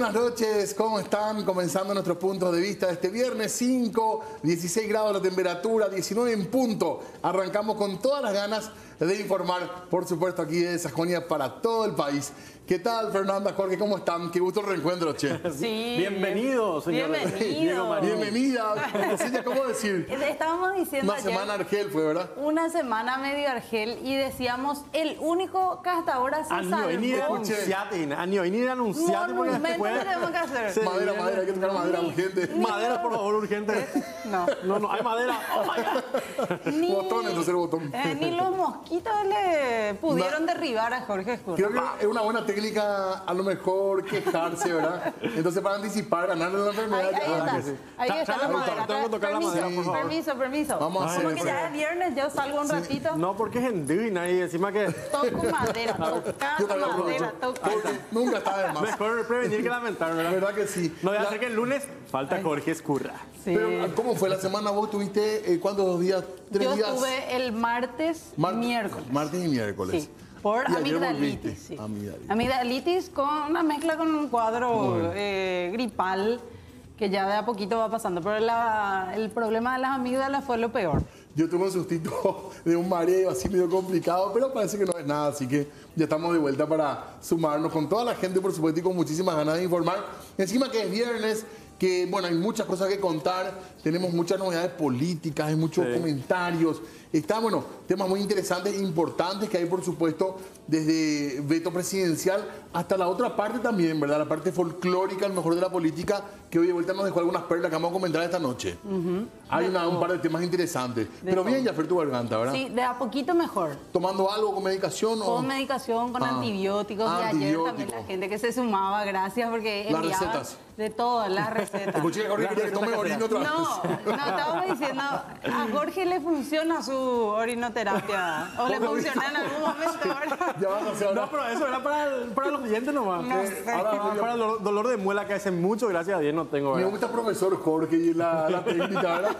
Buenas noches, ¿cómo están? Comenzando nuestros puntos de vista este viernes 5, 16 grados la temperatura, 19 en punto. Arrancamos con todas las ganas de informar, por supuesto, aquí de Sajonia para todo el país. ¿Qué tal, Fernanda, Jorge? ¿Cómo están? Qué gusto el reencuentro, che. Sí. Bienvenido, señor. Bienvenido. Bienvenida. ¿cómo decir? Estábamos diciendo Una ayer, semana Argel fue, ¿verdad? una semana medio Argel y decíamos el único que hasta ahora se Año salvó. anunciate, año venir anunciate Monumento que tenemos que hacer. Sí. Madera, madera, hay que tocar madera urgente. Madera, por favor, urgente. No. No, no, hay madera. Oh my God. Ni, Botón, entonces, botón. eh, ni los mosquitos le pudieron derribar a Jorge Escurra. Creo que es una buena técnica, a lo mejor, quejarse, ¿verdad? Entonces, para anticipar, ganarle la Ahí, enfermedad. ahí ya, está. que sí. Ahí está la la madera. tengo que tocar la Permiso, madera, por favor. Permiso, permiso. Vamos a hacer Como que eso. ya es viernes, yo salgo un ratito. No, porque es en Dina y encima que... Toco madera, Yo también madera. Porque nunca está de más. Mejor prevenir que lamentar, La ¿verdad? verdad que sí. No voy a La- hacer que el lunes falta Jorge Escurra. Sí. Pero, ¿cómo fue la semana? ¿Vos tuviste eh, cuántos días? ¿Tres Yo días? estuve el martes, Mar- miércoles. Martes y miércoles. Sí, por Y amigdalitis. sí. Amigdalitis. Amigdalitis con una mezcla con un cuadro eh, gripal que ya de a poquito va pasando. Pero la- el problema de las amígdalas fue lo peor. Yo tuve un sustito de un mareo así medio complicado, pero parece que no es nada, así que ya estamos de vuelta para sumarnos con toda la gente, por supuesto, y con muchísimas ganas de informar. Encima que es viernes, que bueno, hay muchas cosas que contar, tenemos muchas novedades políticas, hay muchos Sí. comentarios, está, bueno, temas muy interesantes importantes que hay, por supuesto, desde veto presidencial hasta la otra parte también, ¿verdad? La parte folclórica, a lo mejor de la política, que hoy de vuelta nos dejó algunas perlas que vamos a comentar esta noche. Hay una- un par de temas interesantes. Pero bien, Jaffer, tu garganta, ¿verdad? Sí, de a poquito mejor. ¿Tomando algo con medicación o...? Con medicación, con Ah. antibióticos. y ayer Antibióticos. también la gente que se sumaba, gracias, porque Las recetas. de todas las recetas. Escuché que Jorge que tome orina otra vez. No, no, estábamos diciendo, a Jorge le funciona su orinoterapia. O le ¿Cómo funciona en algún momento. ¿verdad? Ya vas a hacer ahora. No, pero eso era para, el- para los dientes nomás. No sé. ahora, para el dolor, dolor de muela que hace mucho, gracias a Dios no tengo, Me ¿verdad? gusta profesor Jorge y la, la técnica, ¿verdad?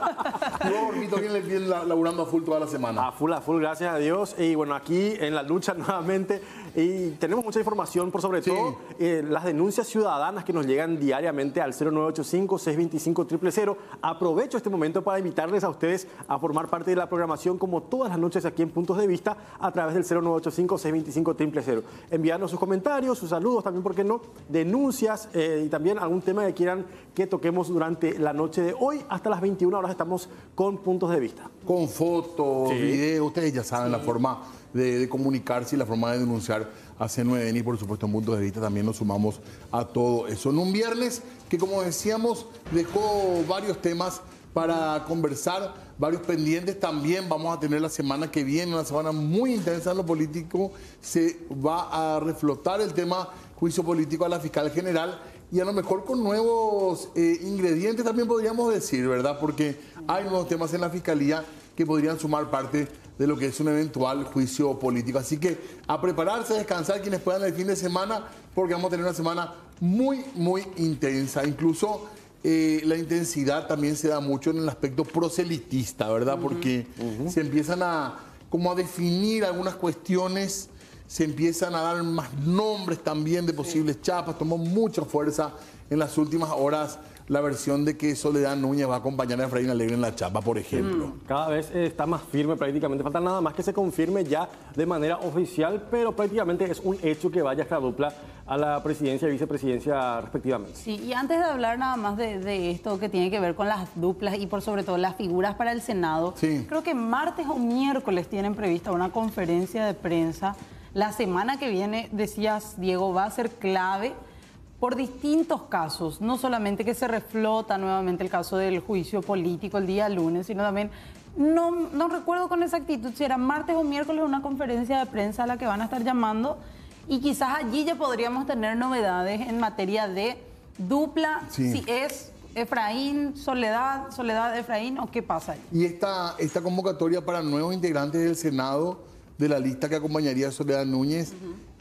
Yo, Jorgito, bien, bien la- laburando a full toda la semana. A full, a full, gracias a Dios. Y bueno, aquí en la lucha nuevamente. Y tenemos mucha información, por sobre Sí. todo eh, las denuncias ciudadanas que nos llegan diariamente al 0985-625-000. Aprovecho este momento para invitarles a ustedes a formar parte de la programación, como todas las noches aquí en Puntos de Vista, a través del 0985-625-000. Enviarnos sus comentarios, sus saludos, también, ¿por qué no? Denuncias eh, y también algún tema que quieran que toquemos durante la noche de hoy. Hasta las 21 horas estamos con Puntos de Vista. Con fotos, Sí. videos, ustedes ya saben la forma de, comunicarse y la forma de denunciar a C9N y por supuesto en puntos de vista también nos sumamos a todo eso. En un viernes que como decíamos dejó varios temas para conversar, varios pendientes también vamos a tener la semana que viene, una semana muy intensa en lo político, se va a reflotar el tema juicio político a la fiscal general y a lo mejor con nuevos eh, ingredientes también podríamos decir, ¿verdad? Porque hay nuevos temas en la fiscalía que podrían sumar parte de lo que es un eventual juicio político. Así que a prepararse, a descansar quienes puedan el fin de semana, porque vamos a tener una semana muy, muy intensa. Incluso eh, la intensidad también se da mucho en el aspecto proselitista, ¿verdad? Porque se empiezan a como a definir algunas cuestiones se empiezan a dar más nombres también de posibles chapas, tomó mucha fuerza en las últimas horas la versión de que Soledad Núñez va a acompañar a Efraín Alegre en la chapa, por ejemplo. Cada vez está más firme prácticamente. Falta nada más que se confirme ya de manera oficial, pero prácticamente es un hecho que vaya esta dupla a la presidencia y vicepresidencia respectivamente. Sí, y antes de hablar nada más de, de esto que tiene que ver con las duplas y por sobre todo las figuras para el Senado, Sí. creo que martes o miércoles tienen prevista una conferencia de prensa. La semana que viene, decías, Diego, va a ser clave por distintos casos, no solamente que se reflota nuevamente el caso del juicio político el día lunes, sino también, no, no recuerdo con exactitud si era martes o miércoles una conferencia de prensa a la que van a estar llamando y quizás allí ya podríamos tener novedades en materia de dupla, Sí. si es Efraín, Soledad, Soledad, Efraín o qué pasa ahí. Y esta, esta convocatoria para nuevos integrantes del Senado de la lista que acompañaría a Soledad Núñez,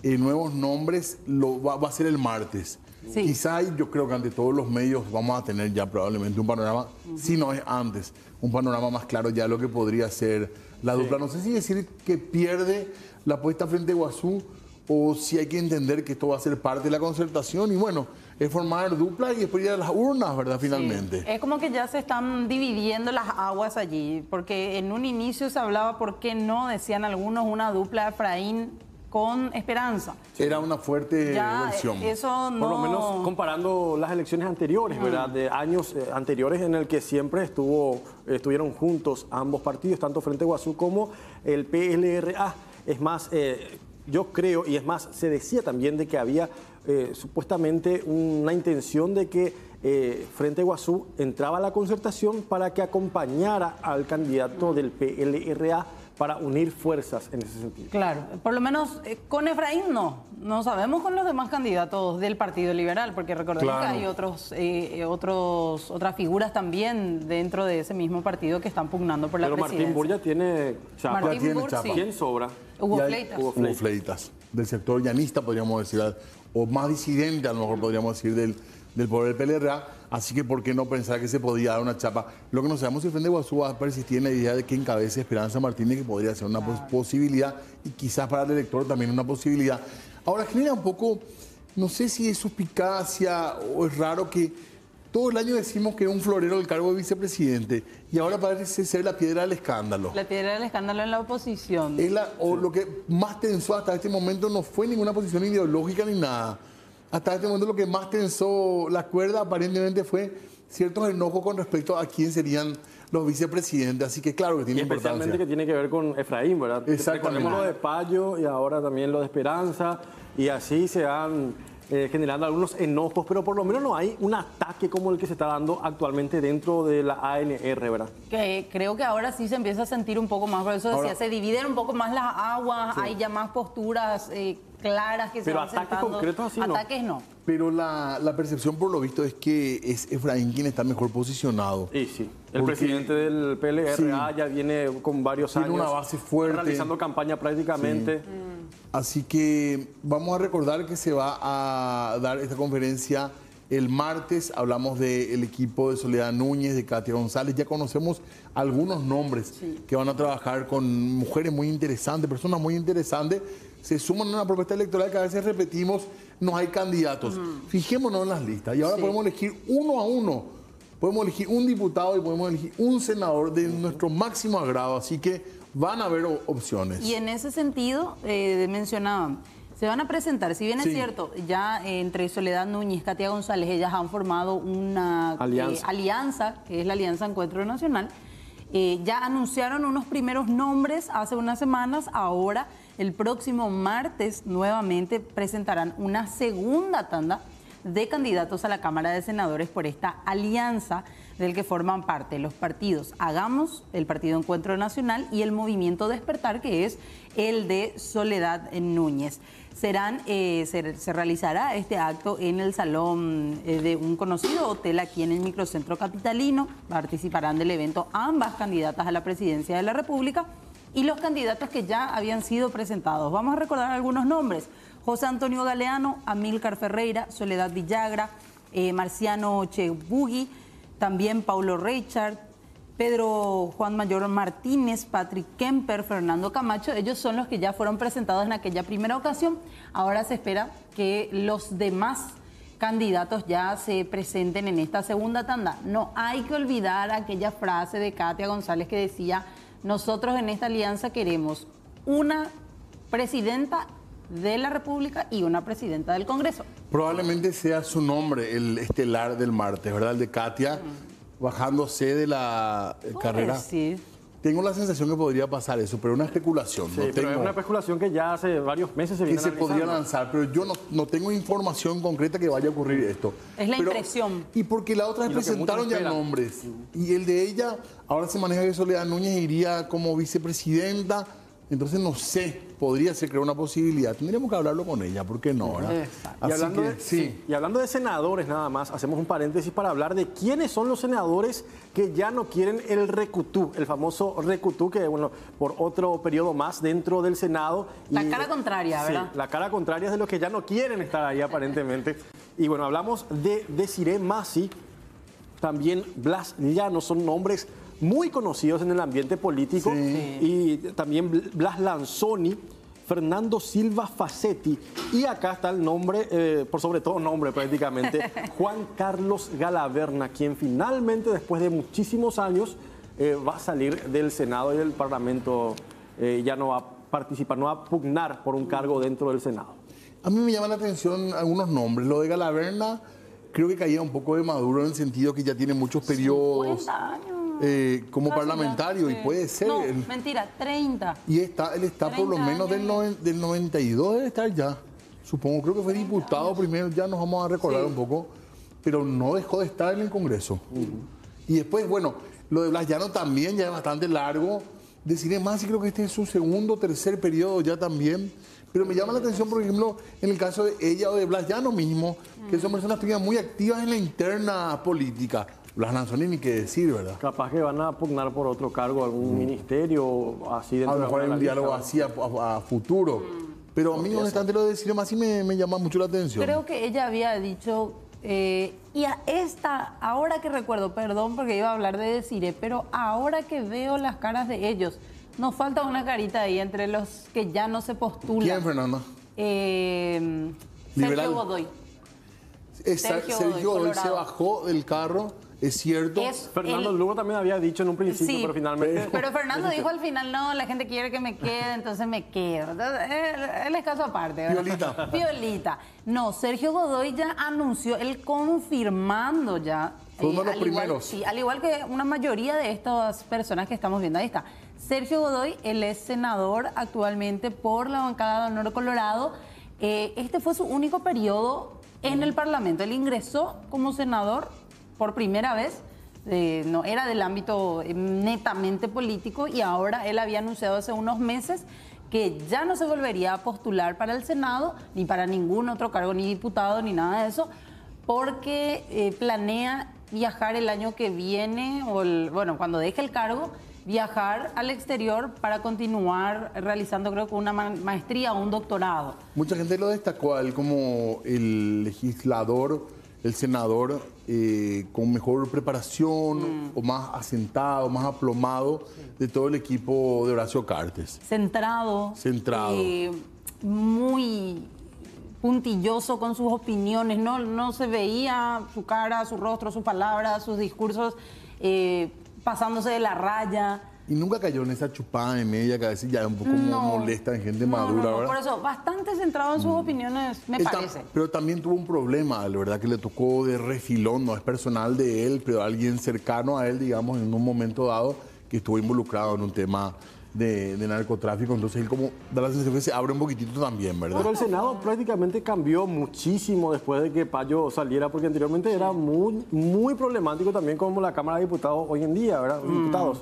eh, nuevos nombres, lo, va, va a ser el martes. Sí. Quizá yo creo que ante todos los medios vamos a tener ya probablemente un panorama, si no es antes, un panorama más claro ya de lo que podría ser la dupla. No sé si decir que pierde la apuesta frente a Guazú o si hay que entender que esto va a ser parte de la concertación y bueno, es formar dupla y después ir a las urnas, ¿verdad? Finalmente. Es como que ya se están dividiendo las aguas allí, porque en un inicio se hablaba, ¿por qué no? Decían algunos, una dupla Efraín con esperanza. Era una fuerte Ya, versión. eso no... Por lo menos comparando las elecciones anteriores, ¿verdad? De años eh, anteriores en el que siempre estuvo, estuvieron juntos ambos partidos, tanto Frente Guazú como el PLRA. Es más, eh, yo creo, y es más, se decía también de que había eh, supuestamente una intención de que eh, Frente Guazú entraba a la concertación para que acompañara al candidato del PLRA para unir fuerzas en ese sentido. Claro, por lo menos eh, con Efraín no. No sabemos con los demás candidatos del Partido Liberal, porque recordemos Claro. que hay otros, eh, otros, otras figuras también dentro de ese mismo partido que están pugnando por la Pero Martín presidencia. Burja tiene chapa. Martín tiene Burr, chapa. sí. ¿Quién sobra? Hubo Fleitas. Hubo Fleitas. Del sector llanista, podríamos decir, o más disidente, a lo mejor podríamos decir, del, del poder del PLRA. Así que, ¿por qué no pensar que se podía dar una chapa? Lo que no sabemos si el Frente de Guazú va a persistir en la idea de que encabece Esperanza Martínez, que podría ser una pos- posibilidad y quizás para el elector también una posibilidad. Ahora, genera un poco, no sé si es suspicacia o es raro que todo el año decimos que es un florero del cargo de vicepresidente y ahora parece ser la piedra del escándalo. La piedra del escándalo en la oposición. Es la- o lo que más tensó hasta este momento no fue ninguna posición ideológica ni nada. Hasta este momento lo que más tensó la cuerda aparentemente fue ciertos enojos con respecto a quién serían los vicepresidentes. Así que claro que Y tiene especialmente importancia. que tiene que ver con Efraín, ¿verdad? Exactamente. Recordemos lo de Payo y ahora también lo de Esperanza. Y así se han eh, generando algunos enojos, pero por lo menos no hay un ataque como el que se está dando actualmente dentro de la ANR, ¿verdad? Que creo que ahora sí se empieza a sentir un poco más, por eso decía, Ahora- se dividen un poco más las aguas, hay ya más posturas eh, claras que se Pero van ataques concretos así no. Ataques no. Pero la, la percepción por lo visto es que es Efraín quien está mejor posicionado. Y sí, el Porque- presidente del PLRA ya viene con varios Tiene años una base fuerte. realizando campaña prácticamente. Así que vamos a recordar que se va a dar esta conferencia el martes. Hablamos del equipo de Soledad Núñez, de Katia González. Ya conocemos algunos nombres que van a trabajar con mujeres muy interesantes, personas muy interesantes. Se suman a una propuesta electoral que a veces repetimos, no hay candidatos. Fijémonos en las listas. Y ahora Sí. podemos elegir uno a uno. Podemos elegir un diputado y podemos elegir un senador de nuestro máximo agrado. Así que van a haber opciones. Y en ese sentido, eh, mencionaban, se van a presentar, si bien Sí. es cierto, ya entre Soledad Núñez y Katia González, ellas han formado una eh, Alianza. alianza, que es la Alianza Encuentro Nacional, eh, ya anunciaron unos primeros nombres hace unas semanas, ahora el próximo martes nuevamente presentarán una segunda tanda de candidatos a la Cámara de Senadores por esta alianza del que forman parte los partidos Hagamos, el Partido Encuentro Nacional y el Movimiento Despertar, que es el de Soledad Núñez. Serán, eh, se, realizará este acto en el salón eh, de un conocido hotel aquí en el microcentro capitalino. Participarán del evento ambas candidatas a la presidencia de la República y los candidatos que ya habían sido presentados. Vamos a recordar algunos nombres. José Antonio Galeano, Amílcar Ferreira, Soledad Villagra, eh, Marciano Chebugui, también Paulo Richard, Pedro Juan Mayor Martínez, Patrick Kemper, Fernando Camacho, ellos son los que ya fueron presentados en aquella primera ocasión. Ahora se espera que los demás candidatos ya se presenten en esta segunda tanda. No hay que olvidar aquella frase de Katia González que decía, nosotros en esta alianza queremos una presidenta de la República y una presidenta del Congreso. Probablemente sea su nombre, el estelar del martes, ¿verdad? El de Katia, bajándose de la eh, carrera. Tengo la sensación que podría pasar eso, pero una especulación. Sí, no pero tengo es una especulación que ya hace varios meses se que viene se podría analizando. lanzar, pero yo no, no tengo información concreta que vaya a ocurrir esto. Es la Pero- impresión. Y porque la otra vez presentaron ya nombres. Y el de ella, ahora se maneja que Soledad Núñez iría como vicepresidenta. Entonces no sé, podría ser crear una posibilidad. Tendríamos que hablarlo con ella, ¿por qué no? verdad? Exacto. Y Así hablando, que, de, sí. sí, y hablando de senadores, nada más, hacemos un paréntesis para hablar de quiénes son los senadores que ya no quieren el recutú, el famoso recutú, que bueno, por otro periodo más dentro del Senado. La cara contraria, Sí, ¿verdad? la cara contraria es de los que ya no quieren estar ahí aparentemente. Y bueno, hablamos de Desiree Masi, también Blas Llano, son nombres muy conocidos en el ambiente político. Sí. Y también Blas Lanzoni Fernando Silva Facetti. Y acá está el nombre, eh, por sobre todo nombre prácticamente, Juan Carlos Galaverna, quien finalmente, después de muchísimos años, eh, va a salir del Senado y del Parlamento. Eh, ya no va a participar, no va a pugnar por un cargo dentro del Senado. A mí me llama la atención algunos nombres. Lo de Galaverna creo que caía un poco de maduro en el sentido que ya tiene muchos periodos. 50 años. Eh, como parlamentario y puede ser. No, el- mentira, 30. y está, él está por lo 30 menos del, noven- del 92, debe estar ya. Supongo, creo que fue diputado primero, ya nos vamos a recordar Sí. un poco, pero no dejó de estar en el Congreso. Y después, bueno, lo de Blas Llano también ya es bastante largo. Deciré más, y creo que este es su segundo tercer periodo ya también. Pero me llama la atención, por ejemplo, en el caso de ella o de Blas Llano mismo, que son personas todavía muy activas en la interna política. Blas Lanzoni ni qué decir, ¿verdad? Capaz que van a pugnar por otro cargo, algún ministerio, así dentro A lo de mejor hay un diálogo así a, a- a futuro. Pero a mí, honestamente, lo de decir más sí me, me llama mucho la atención. Creo que ella había dicho, eh, y a esta, ahora que recuerdo, perdón porque iba a hablar de Desiree, pero ahora que veo las caras de ellos, nos falta una carita ahí entre los que ya no se postulan. ¿Quién, Fernanda? Eh, Liberal. Sergio Godoy. Esa- Sergio Sergio Godoy, Godoy se bajó del carro, es cierto. Es Fernando el- Lugo también había dicho en un principio, Sí, pero finalmente. Pero Fernando dijo al final, no, la gente quiere que me quede, entonces me quedo. Él, es caso aparte. ¿verdad? Piolita. Piolita. No, Sergio Godoy ya anunció, él confirmando ya. eh, Fue uno de los al igual- primeros. sí, al igual que una mayoría de estas personas que estamos viendo. Ahí está. Sergio Godoy, él es senador actualmente por la bancada de Honor Colorado. Eh, este fue su único periodo en el Parlamento. Él ingresó como senador por primera vez. eh, no era del ámbito eh, netamente político y ahora él había anunciado hace unos meses que ya no se volvería a postular para el Senado ni para ningún otro cargo, ni diputado, ni nada de eso, porque eh, planea viajar el año que viene, o bueno, cuando deje el cargo, viajar al exterior para continuar realizando, creo que una ma- maestría o un doctorado. Mucha gente lo destacó a él como el legislador, el senador eh, con mejor preparación o más asentado, más aplomado de todo el equipo de Horacio Cartes. centrado, Centrado. eh, muy puntilloso con sus opiniones, no, no se veía su cara, su rostro, sus palabras, sus discursos eh, pasándose de la raya. Y nunca cayó en esa chupada de media que a veces ya es un poco No. molesta en gente No, madura, no, no, ¿verdad? Por eso, bastante centrado en sus opiniones, me Él tam- parece. pero también tuvo un problema, la verdad que le tocó de refilón, no es personal de él, pero alguien cercano a él, digamos, en un momento dado, que estuvo involucrado en un tema de, de narcotráfico. Entonces él como da la sensación que se abre un poquitito también, ¿verdad? Pero el Senado prácticamente cambió muchísimo después de que Payo saliera, porque anteriormente era muy, muy problemático también como la Cámara de Diputados hoy en día, ¿verdad? Diputados.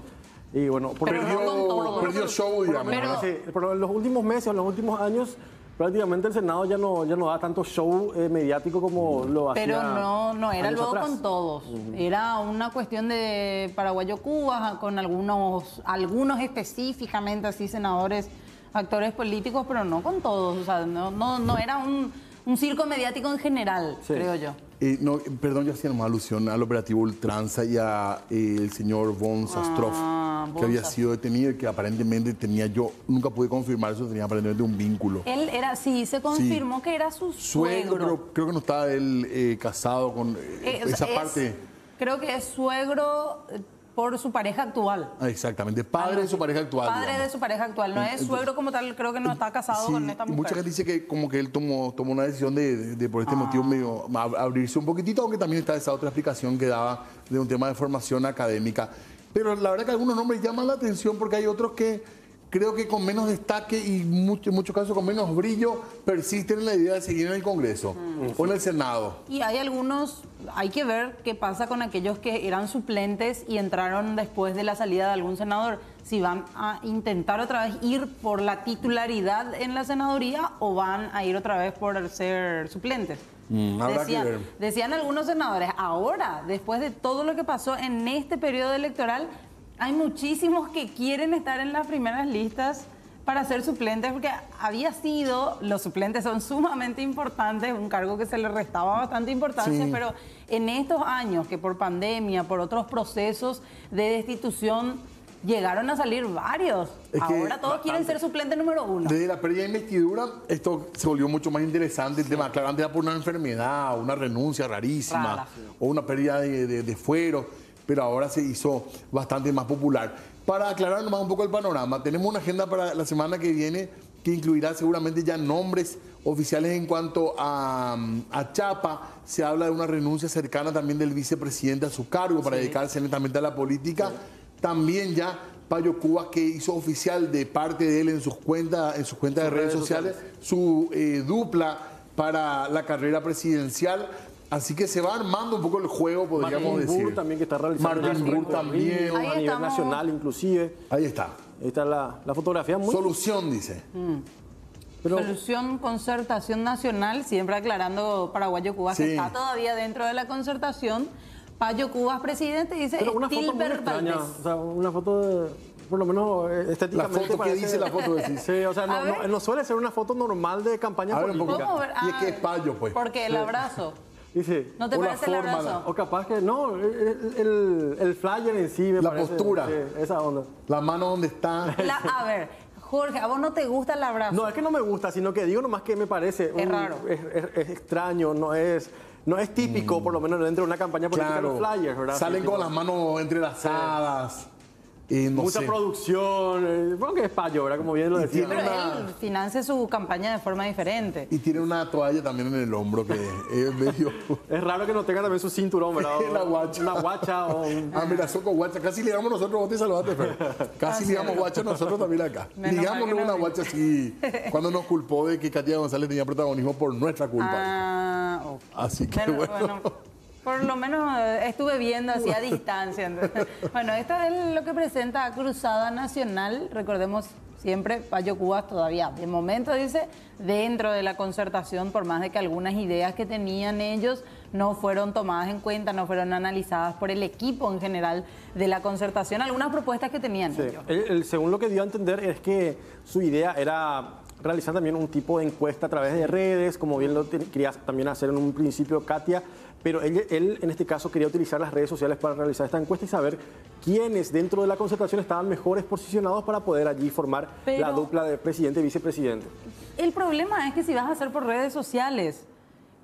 Y bueno, por Pero perdió, todo. perdió show, digamos. Pero- ¿verdad? Sí, pero en los últimos meses, en los últimos años, prácticamente el Senado ya no, ya no da tanto show eh, mediático como lo hacía. Pero no, no era luego atrás. con todos. Era una cuestión de Paraguayo-Cuba, con algunos, algunos específicamente así senadores, actores políticos, pero no con todos. O sea, no, no, no era un, un circo mediático en general, Sí. creo yo. Eh, no, perdón, yo hacía alusión al operativo Ultranza y a eh, señor von Sastrov, Ah, que von había Sastrov. sido detenido y que aparentemente tenía, yo nunca pude confirmar eso, tenía aparentemente un vínculo. Él era, sí, se confirmó que era su Suegro, suegro. pero creo que no estaba él eh, casado con eh, Eh, esa es- parte. Creo que es suegro por su pareja actual. Exactamente, padre de su pareja actual. Padre digamos. de su pareja actual. No es Entonces- suegro como tal, creo que no está casado Sí, con esta mujer. mucha gente dice que como que él tomó, tomó una decisión de, de- de por este Ah. motivo medio ab- abrirse un poquitito, aunque también está esa otra explicación que daba de un tema de formación académica. Pero la verdad que algunos nombres llaman la atención porque hay otros que creo que con menos destaque y mucho- en muchos casos con menos brillo persisten en la idea de seguir en el Congreso Mm. o en el Senado. Y hay algunos, hay que ver qué pasa con aquellos que eran suplentes y entraron después de la salida de algún senador. Si van a intentar otra vez ir por la titularidad en la senaduría o van a ir otra vez por ser suplentes. Mm, habrá que decían, ver. decían algunos senadores, ahora, después de todo lo que pasó en este periodo electoral, hay muchísimos que quieren estar en las primeras listas para ser suplentes, porque había sido, los suplentes son sumamente importantes, un cargo que se le restaba bastante importancia, Sí. pero en estos años que por pandemia, por otros procesos de destitución, llegaron a salir varios. Es Ahora todos quieren ser suplente número uno. Desde la pérdida de investidura, esto se volvió mucho más interesante. El tema, claro, antes era por una enfermedad, una renuncia rarísima, o una pérdida de, de- de fuero, pero ahora se hizo bastante más popular. Para aclarar nomás un poco el panorama, tenemos una agenda para la semana que viene que incluirá seguramente ya nombres oficiales en cuanto a, a Chapa. Se habla de una renuncia cercana también del vicepresidente a su cargo para dedicarse netamente a la política. También ya Payo Cubas que hizo oficial de parte de él en sus cuentas en sus cuentas de redes, redes sociales, su eh, dupla para la carrera presidencial. Así que se va armando un poco el juego, podríamos Martín decir. Burr también que está realizando su Burr también. Ahí a nivel estamos. nacional inclusive. Ahí está. Ahí está la, la fotografía muy Solución, dice. pero Solución Concertación Nacional, siempre aclarando Paraguayo Cubas, Sí. que está todavía dentro de la concertación. Payo Cubas, presidente, dice Pero una foto muy extraña, o sea, una foto de, por lo menos eh, La estéticamente foto, ¿qué parece- dice la foto? Decís? Sí, o sea, A no, no- suele ser una foto normal de campaña A ver un poco. política. ¿Cómo ver? Y es que es Payo, pues. Porque el abrazo. Dice, ¿No te O la parece el abrazo? o capaz que no, el, el- el flyer en sí me La parece, postura. sí, esa onda. La mano donde está. La- a ver, Jorge, ¿a vos no te gusta el abrazo? No, es que no me gusta, sino que digo nomás que me parece. Es raro. Es, es- es extraño, no es, no es típico, por lo menos dentro de una campaña política, Mm. Claro. los flyers, ¿verdad? Salen Sí, con tipo, las manos entrelazadas. Y no Mucha sé. producción, eh, supongo que es payo, ¿verdad? Como bien lo decía. Pero una- él financia su campaña de forma diferente. Y tiene una toalla también en el hombro que es medio. Es raro que no tenga también su cinturón, ¿verdad? La guacha. Una guacha o un... Ah, mira, Soco Guacha. Casi le damos nosotros, vos te salvaste, Fer. Casi le damos Guacha nosotros también acá. Digámosle no una vi. Guacha así. Cuando nos culpó de que Katia González tenía protagonismo por nuestra culpa. Ah, ok. Así que Bueno, bueno. bueno, por lo menos estuve viendo así a distancia. Bueno, esto es lo que presenta Cruzada Nacional. Recordemos siempre, Payo Cubas todavía, de momento dice, dentro de la concertación, por más de que algunas ideas que tenían ellos no fueron tomadas en cuenta, no fueron analizadas por el equipo en general de la concertación, algunas propuestas que tenían Sí. ellos. Él- él, según lo que dio a entender es que su idea era realizar también un tipo de encuesta a través de redes, como bien lo quería también hacer en un principio Katia, pero él, él, en este caso quería utilizar las redes sociales para realizar esta encuesta y saber quiénes dentro de la concertación estaban mejores posicionados para poder allí formar Pero- la dupla de presidente y vicepresidente. El problema es que si vas a hacer por redes sociales,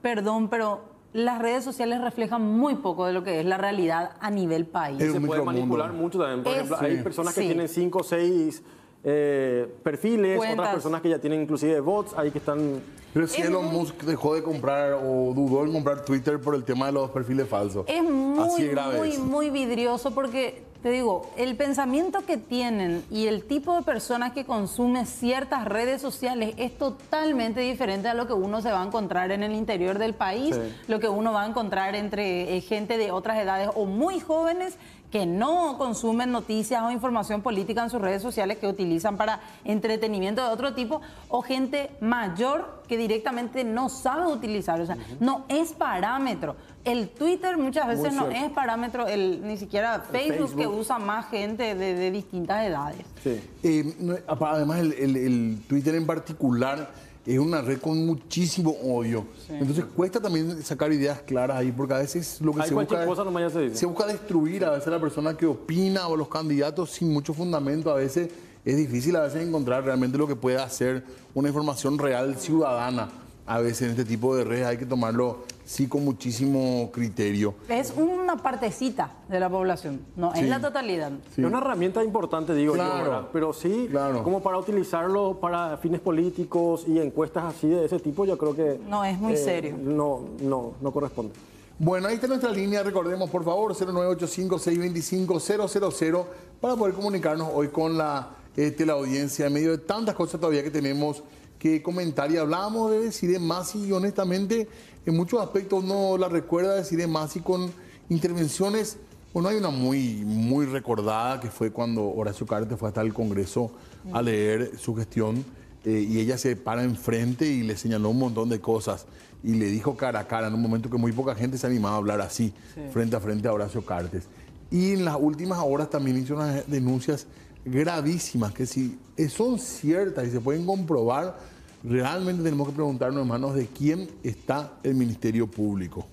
perdón, pero las redes sociales reflejan muy poco de lo que es la realidad a nivel país. Es se puede manipular mucho también. Por Es- ejemplo, hay personas que Sí. tienen cinco o seis eh, perfiles, Cuentas. otras personas que ya tienen inclusive bots ahí que están... Pero si Es Elon muy- Musk dejó de comprar o dudó en comprar Twitter por el tema de los perfiles falsos. Es muy, Así grave muy, es. muy vidrioso porque, te digo, el pensamiento que tienen y el tipo de personas que consume ciertas redes sociales es totalmente diferente a lo que uno se va a encontrar en el interior del país, Sí. lo que uno va a encontrar entre eh, gente de otras edades o muy jóvenes que no consumen noticias o información política en sus redes sociales que utilizan para entretenimiento de otro tipo, o gente mayor que directamente no sabe utilizar. O sea, no es parámetro. El Twitter muchas veces no es parámetro, el, ni siquiera Facebook, que Facebook. usa más gente de, de distintas edades. Sí. Eh, además, el, el- el Twitter en particular es una red con muchísimo odio. Entonces cuesta también sacar ideas claras ahí, porque a veces lo que Hay se busca, cosa nomás ya se dice. se busca destruir a veces a la persona que opina o los candidatos sin mucho fundamento. A veces es difícil a veces encontrar realmente lo que puede hacer una información real ciudadana. A veces en este tipo de redes hay que tomarlo sí con muchísimo criterio. Es una partecita de la población, no Sí. es la totalidad. Sí. Es una herramienta importante, digo Claro. yo, ¿verdad? Pero sí, Claro. como para utilizarlo para fines políticos y encuestas así de ese tipo, yo creo que... No, es muy eh, serio. No, no, no corresponde. Bueno, ahí está nuestra línea, recordemos por favor, 0985-625-000 para poder comunicarnos hoy con la eh, teleaudiencia en medio de tantas cosas todavía que tenemos que comentar. Y hablábamos de Cire Masi y honestamente en muchos aspectos uno la recuerda de Cire Masi con intervenciones, bueno, hay una muy, muy recordada que fue cuando Horacio Cartes fue hasta el Congreso a leer su gestión eh, y ella se para enfrente y le señaló un montón de cosas y le dijo cara a cara en un momento que muy poca gente se animaba a hablar así, frente a frente a Horacio Cartes. Y en las últimas horas también hizo unas denuncias gravísimas que si son ciertas y se pueden comprobar, realmente tenemos que preguntarnos, hermanos, de quién está el Ministerio Público.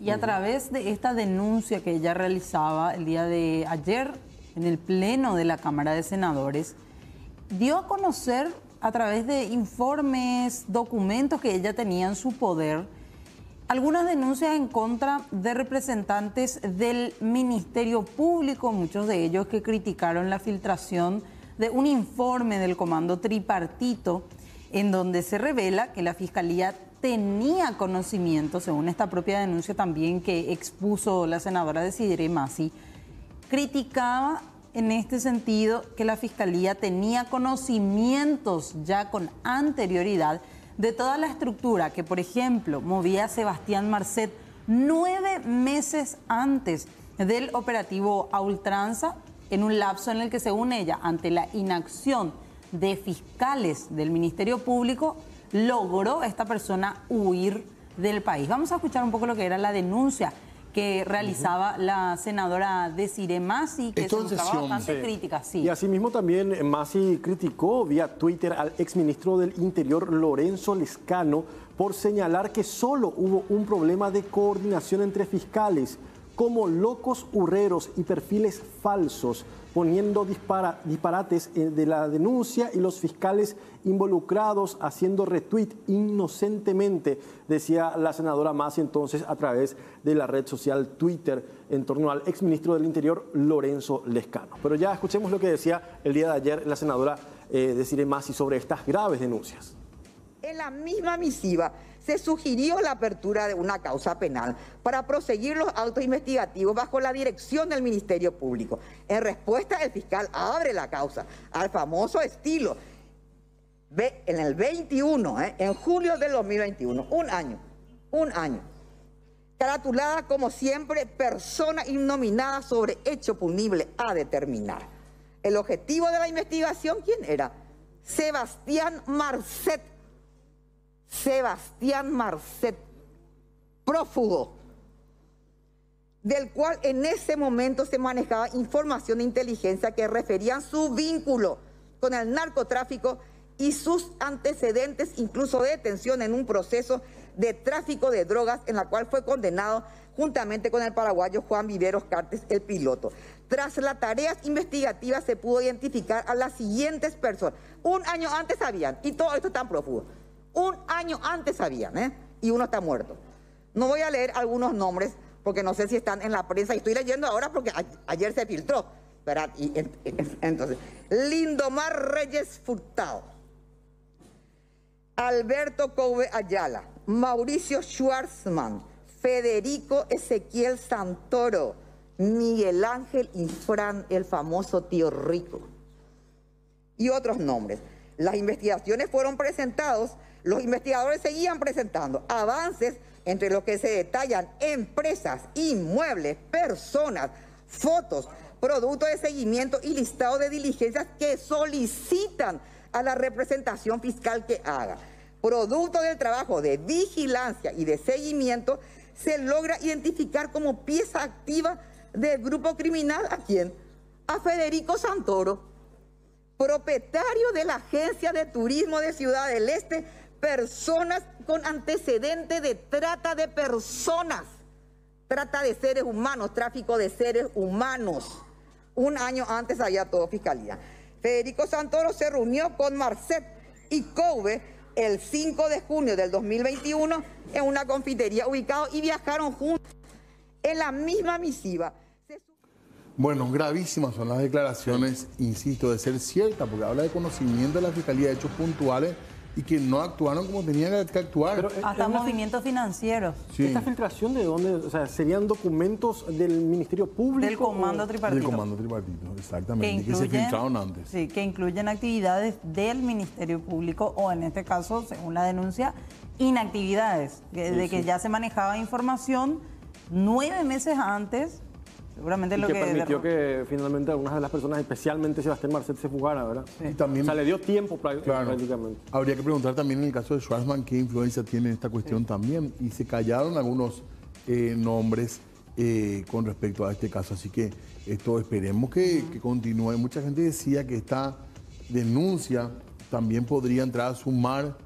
Y a través de esta denuncia que ella realizaba el día de ayer, en el Pleno de la Cámara de Senadores, dio a conocer a través de informes, documentos que ella tenía en su poder, algunas denuncias en contra de representantes del Ministerio Público, muchos de ellos que criticaron la filtración de un informe del Comando Tripartito, en donde se revela que la Fiscalía tenía conocimiento, según esta propia denuncia también que expuso la senadora de Masi, criticaba en este sentido que la Fiscalía tenía conocimientos ya con anterioridad de toda la estructura que, por ejemplo, movía Sebastián Marcet nueve meses antes del operativo a ultranza, en un lapso en el que, según ella, ante la inacción de fiscales del Ministerio Público, logró esta persona huir del país. Vamos a escuchar un poco lo que era la denuncia que realizaba la senadora Desiree Masi, que Esto se mostraba bastante crítica. Sí. Y asimismo también Masi criticó vía Twitter al exministro del Interior Lorenzo Lescano por señalar que solo hubo un problema de coordinación entre fiscales como locos hurreros y perfiles falsos, poniendo disparates eh, de la denuncia y los fiscales involucrados haciendo retweet inocentemente, decía la senadora Masi entonces a través de la red social Twitter en torno al exministro del Interior Lorenzo Lescano. Pero ya escuchemos lo que decía el día de ayer la senadora eh, Desiree Masi sobre estas graves denuncias. En la misma misiva se sugirió la apertura de una causa penal para proseguir los autos investigativos bajo la dirección del Ministerio Público. En respuesta, el fiscal abre la causa al famoso estilo. En el 21, ¿eh? en julio del 2021, un año, un año. Caratulada como siempre, persona innominada sobre hecho punible a determinar. El objetivo de la investigación, ¿quién era? Sebastián Marcet Sebastián Marcet, prófugo, del cual en ese momento se manejaba información de inteligencia que referían su vínculo con el narcotráfico y sus antecedentes, incluso de detención en un proceso de tráfico de drogas en la cual fue condenado juntamente con el paraguayo Juan Viveros Cartes, el piloto. Tras las tareas investigativas se pudo identificar a las siguientes personas. Un año antes sabían, y todo esto tan prófugo. Un año antes sabían, ¿eh? Y uno está muerto. No voy a leer algunos nombres porque no sé si están en la prensa y estoy leyendo ahora porque ayer se filtró. ¿verdad? Entonces, Lindomar Reyes Furtado, Alberto Cove Ayala, Mauricio Schwarzman, Federico Ezequiel Santoro, Miguel Ángel Infran, el famoso tío rico, y otros nombres. Las investigaciones fueron presentados los investigadores seguían presentando avances entre los que se detallan empresas, inmuebles, personas, fotos, productos de seguimiento y listado de diligencias que solicitan a la representación fiscal que haga. Producto del trabajo de vigilancia y de seguimiento, se logra identificar como pieza activa del grupo criminal a quién? A Federico Santoro, propietario de la Agencia de Turismo de Ciudad del Este, personas con antecedente de trata de personas, trata de seres humanos, tráfico de seres humanos. Un año antes había todo fiscalía. Federico Santoro se reunió con Marcet y Couve el 5 de junio del 2021 en una confitería ubicada y viajaron juntos en la misma misiva. Bueno, gravísimas son las declaraciones, insisto, de ser cierta, porque habla de conocimiento de la Fiscalía de hechos puntuales y que no actuaron como tenían que actuar. Pero, Hasta movimientos financieros. ¿Esta filtración de dónde? O sea, ¿serían documentos del Ministerio Público? Del Comando Tripartito. Del Comando Tripartito, exactamente. Que, que se filtraron antes. Sí, que incluyen actividades del Ministerio Público o en este caso, según la denuncia, inactividades. de que ya se manejaba información nueve meses antes Seguramente lo que, permitió que finalmente algunas de las personas, especialmente Sebastián Marcet, se fugara, ¿verdad? Y también, o sea, le dio tiempo prácticamente. Habría que preguntar también en el caso de Schwarzman qué influencia tiene en esta cuestión también. Y se callaron algunos eh, nombres eh, con respecto a este caso. Así que esto esperemos que, que continúe. Mucha gente decía que esta denuncia también podría entrar a sumar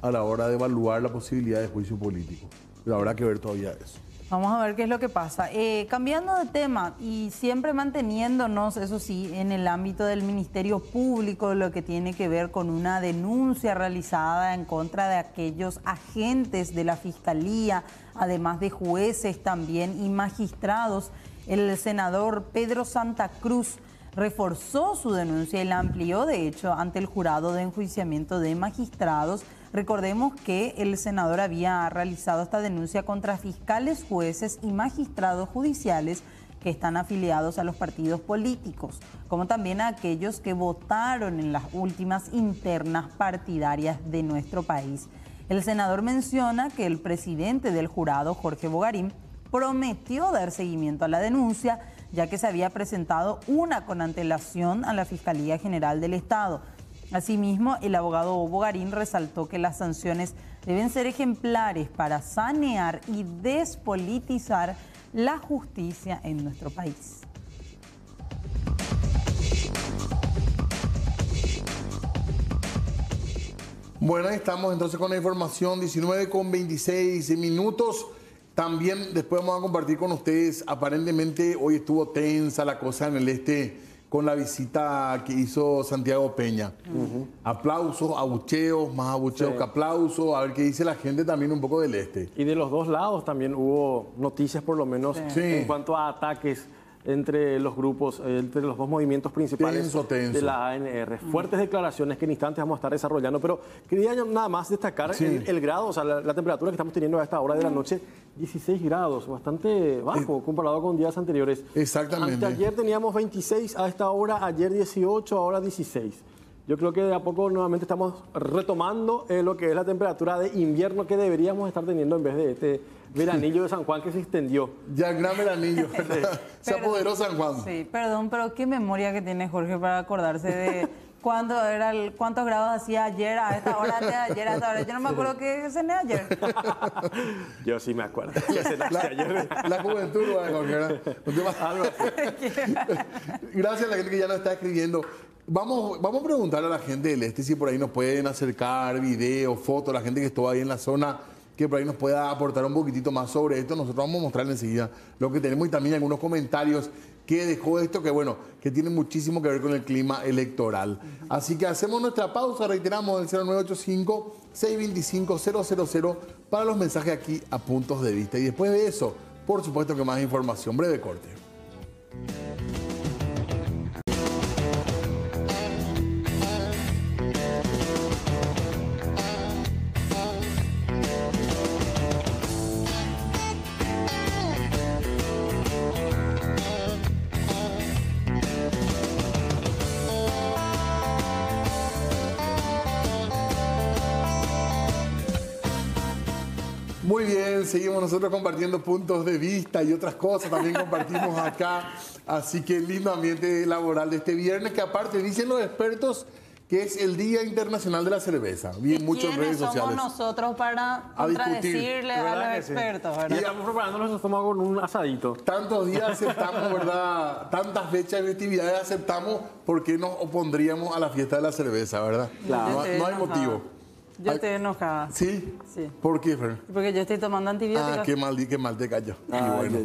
a la hora de evaluar la posibilidad de juicio político. Pero habrá que ver todavía eso. Vamos a ver qué es lo que pasa. Eh, cambiando de tema y siempre manteniéndonos, eso sí, en el ámbito del Ministerio Público, lo que tiene que ver con una denuncia realizada en contra de aquellos agentes de la Fiscalía, además de jueces también y magistrados. El senador Pedro Santa Cruz reforzó su denuncia y la amplió, de hecho, ante el jurado de enjuiciamiento de magistrados Recordemos que el senador había realizado esta denuncia contra fiscales, jueces y magistrados judiciales que están afiliados a los partidos políticos, como también a aquellos que votaron en las últimas internas partidarias de nuestro país. El senador menciona que el presidente del jurado, Jorge Bogarín, prometió dar seguimiento a la denuncia, ya que se había presentado una con antelación a la Fiscalía General del Estado. Asimismo, el abogado Bogarín resaltó que las sanciones deben ser ejemplares para sanear y despolitizar la justicia en nuestro país. Bueno, estamos entonces con la información, 19 con 26 minutos. También después vamos a compartir con ustedes, aparentemente hoy estuvo tensa la cosa en el este con la visita que hizo Santiago Peña. Aplausos, abucheos, más abucheos que aplausos, a ver qué dice la gente también un poco del este. Y de los dos lados también hubo noticias por lo menos en cuanto a ataques entre los grupos, eh, entre los dos movimientos principales de la ANR. Fuertes declaraciones que en instantes vamos a estar desarrollando, pero quería nada más destacar el, grado, o sea, la, temperatura que estamos teniendo a esta hora de la noche, 16 grados, bastante bajo comparado con días anteriores. Exactamente. ayer teníamos 26, a esta hora, ayer 18, ahora 16. Yo creo que de a poco nuevamente estamos retomando eh, lo que es la temperatura de invierno que deberíamos estar teniendo en vez de este veranillo de San Juan que se extendió. Ya, gran veranillo, se apoderó San Juan. Sí, perdón, pero qué memoria que tiene Jorge para acordarse de cuánto era el, cuántos grados hacía ayer a esta hora de ayer a esta hora. Yo no me acuerdo qué cené ayer. Yo sí me acuerdo. La, ayer? la juventud, Jorge. Gracias a la gente que ya nos está escribiendo. Vamos, vamos a preguntarle a la gente del este si por ahí nos pueden acercar videos, fotos, la gente que estuvo ahí en la zona, que por ahí nos pueda aportar un poquitito más sobre esto. Nosotros vamos a mostrarle enseguida lo que tenemos y también algunos comentarios que dejó esto, que bueno, que tiene muchísimo que ver con el clima electoral. Así que hacemos nuestra pausa, reiteramos el 0985-625-000 para los mensajes aquí a puntos de vista. Y después de eso, por supuesto que más información, breve corte. Seguimos nosotros compartiendo puntos de vista y otras cosas también compartimos acá. Así que lindo ambiente laboral de este viernes, que aparte dicen los expertos que es el Día Internacional de la Cerveza. Bien, muchas redes sociales. somos nosotros para contradecirle a, los expertos, ¿verdad? Y estamos preparándonos estómago con un asadito. Tantos días aceptamos, ¿verdad? Tantas fechas y festividades aceptamos, ¿por qué nos opondríamos a la fiesta de la cerveza, verdad? Claro. no hay motivo. Yo estoy enojada. ¿Sí? Sí. ¿Por qué, Fer? Porque yo estoy tomando antibióticos. Ah, qué mal, qué mal te cayó. Ah, bueno.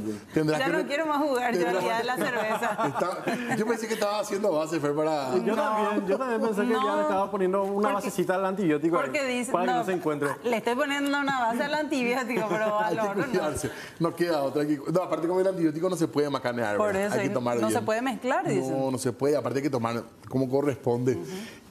ya no quiero más jugar, yo día de la cerveza. yo pensé que estaba haciendo base, Fer, para... Yo también, yo también pensé que ya le estaba poniendo una basecita al antibiótico porque dice, para que no se encuentre. Le estoy poniendo una base al antibiótico, pero al no. No queda otra. No, aparte con el antibiótico no se puede macanear. Por eso, hay que tomar no se puede mezclar, dicen. No, no se puede, aparte hay que tomar como corresponde.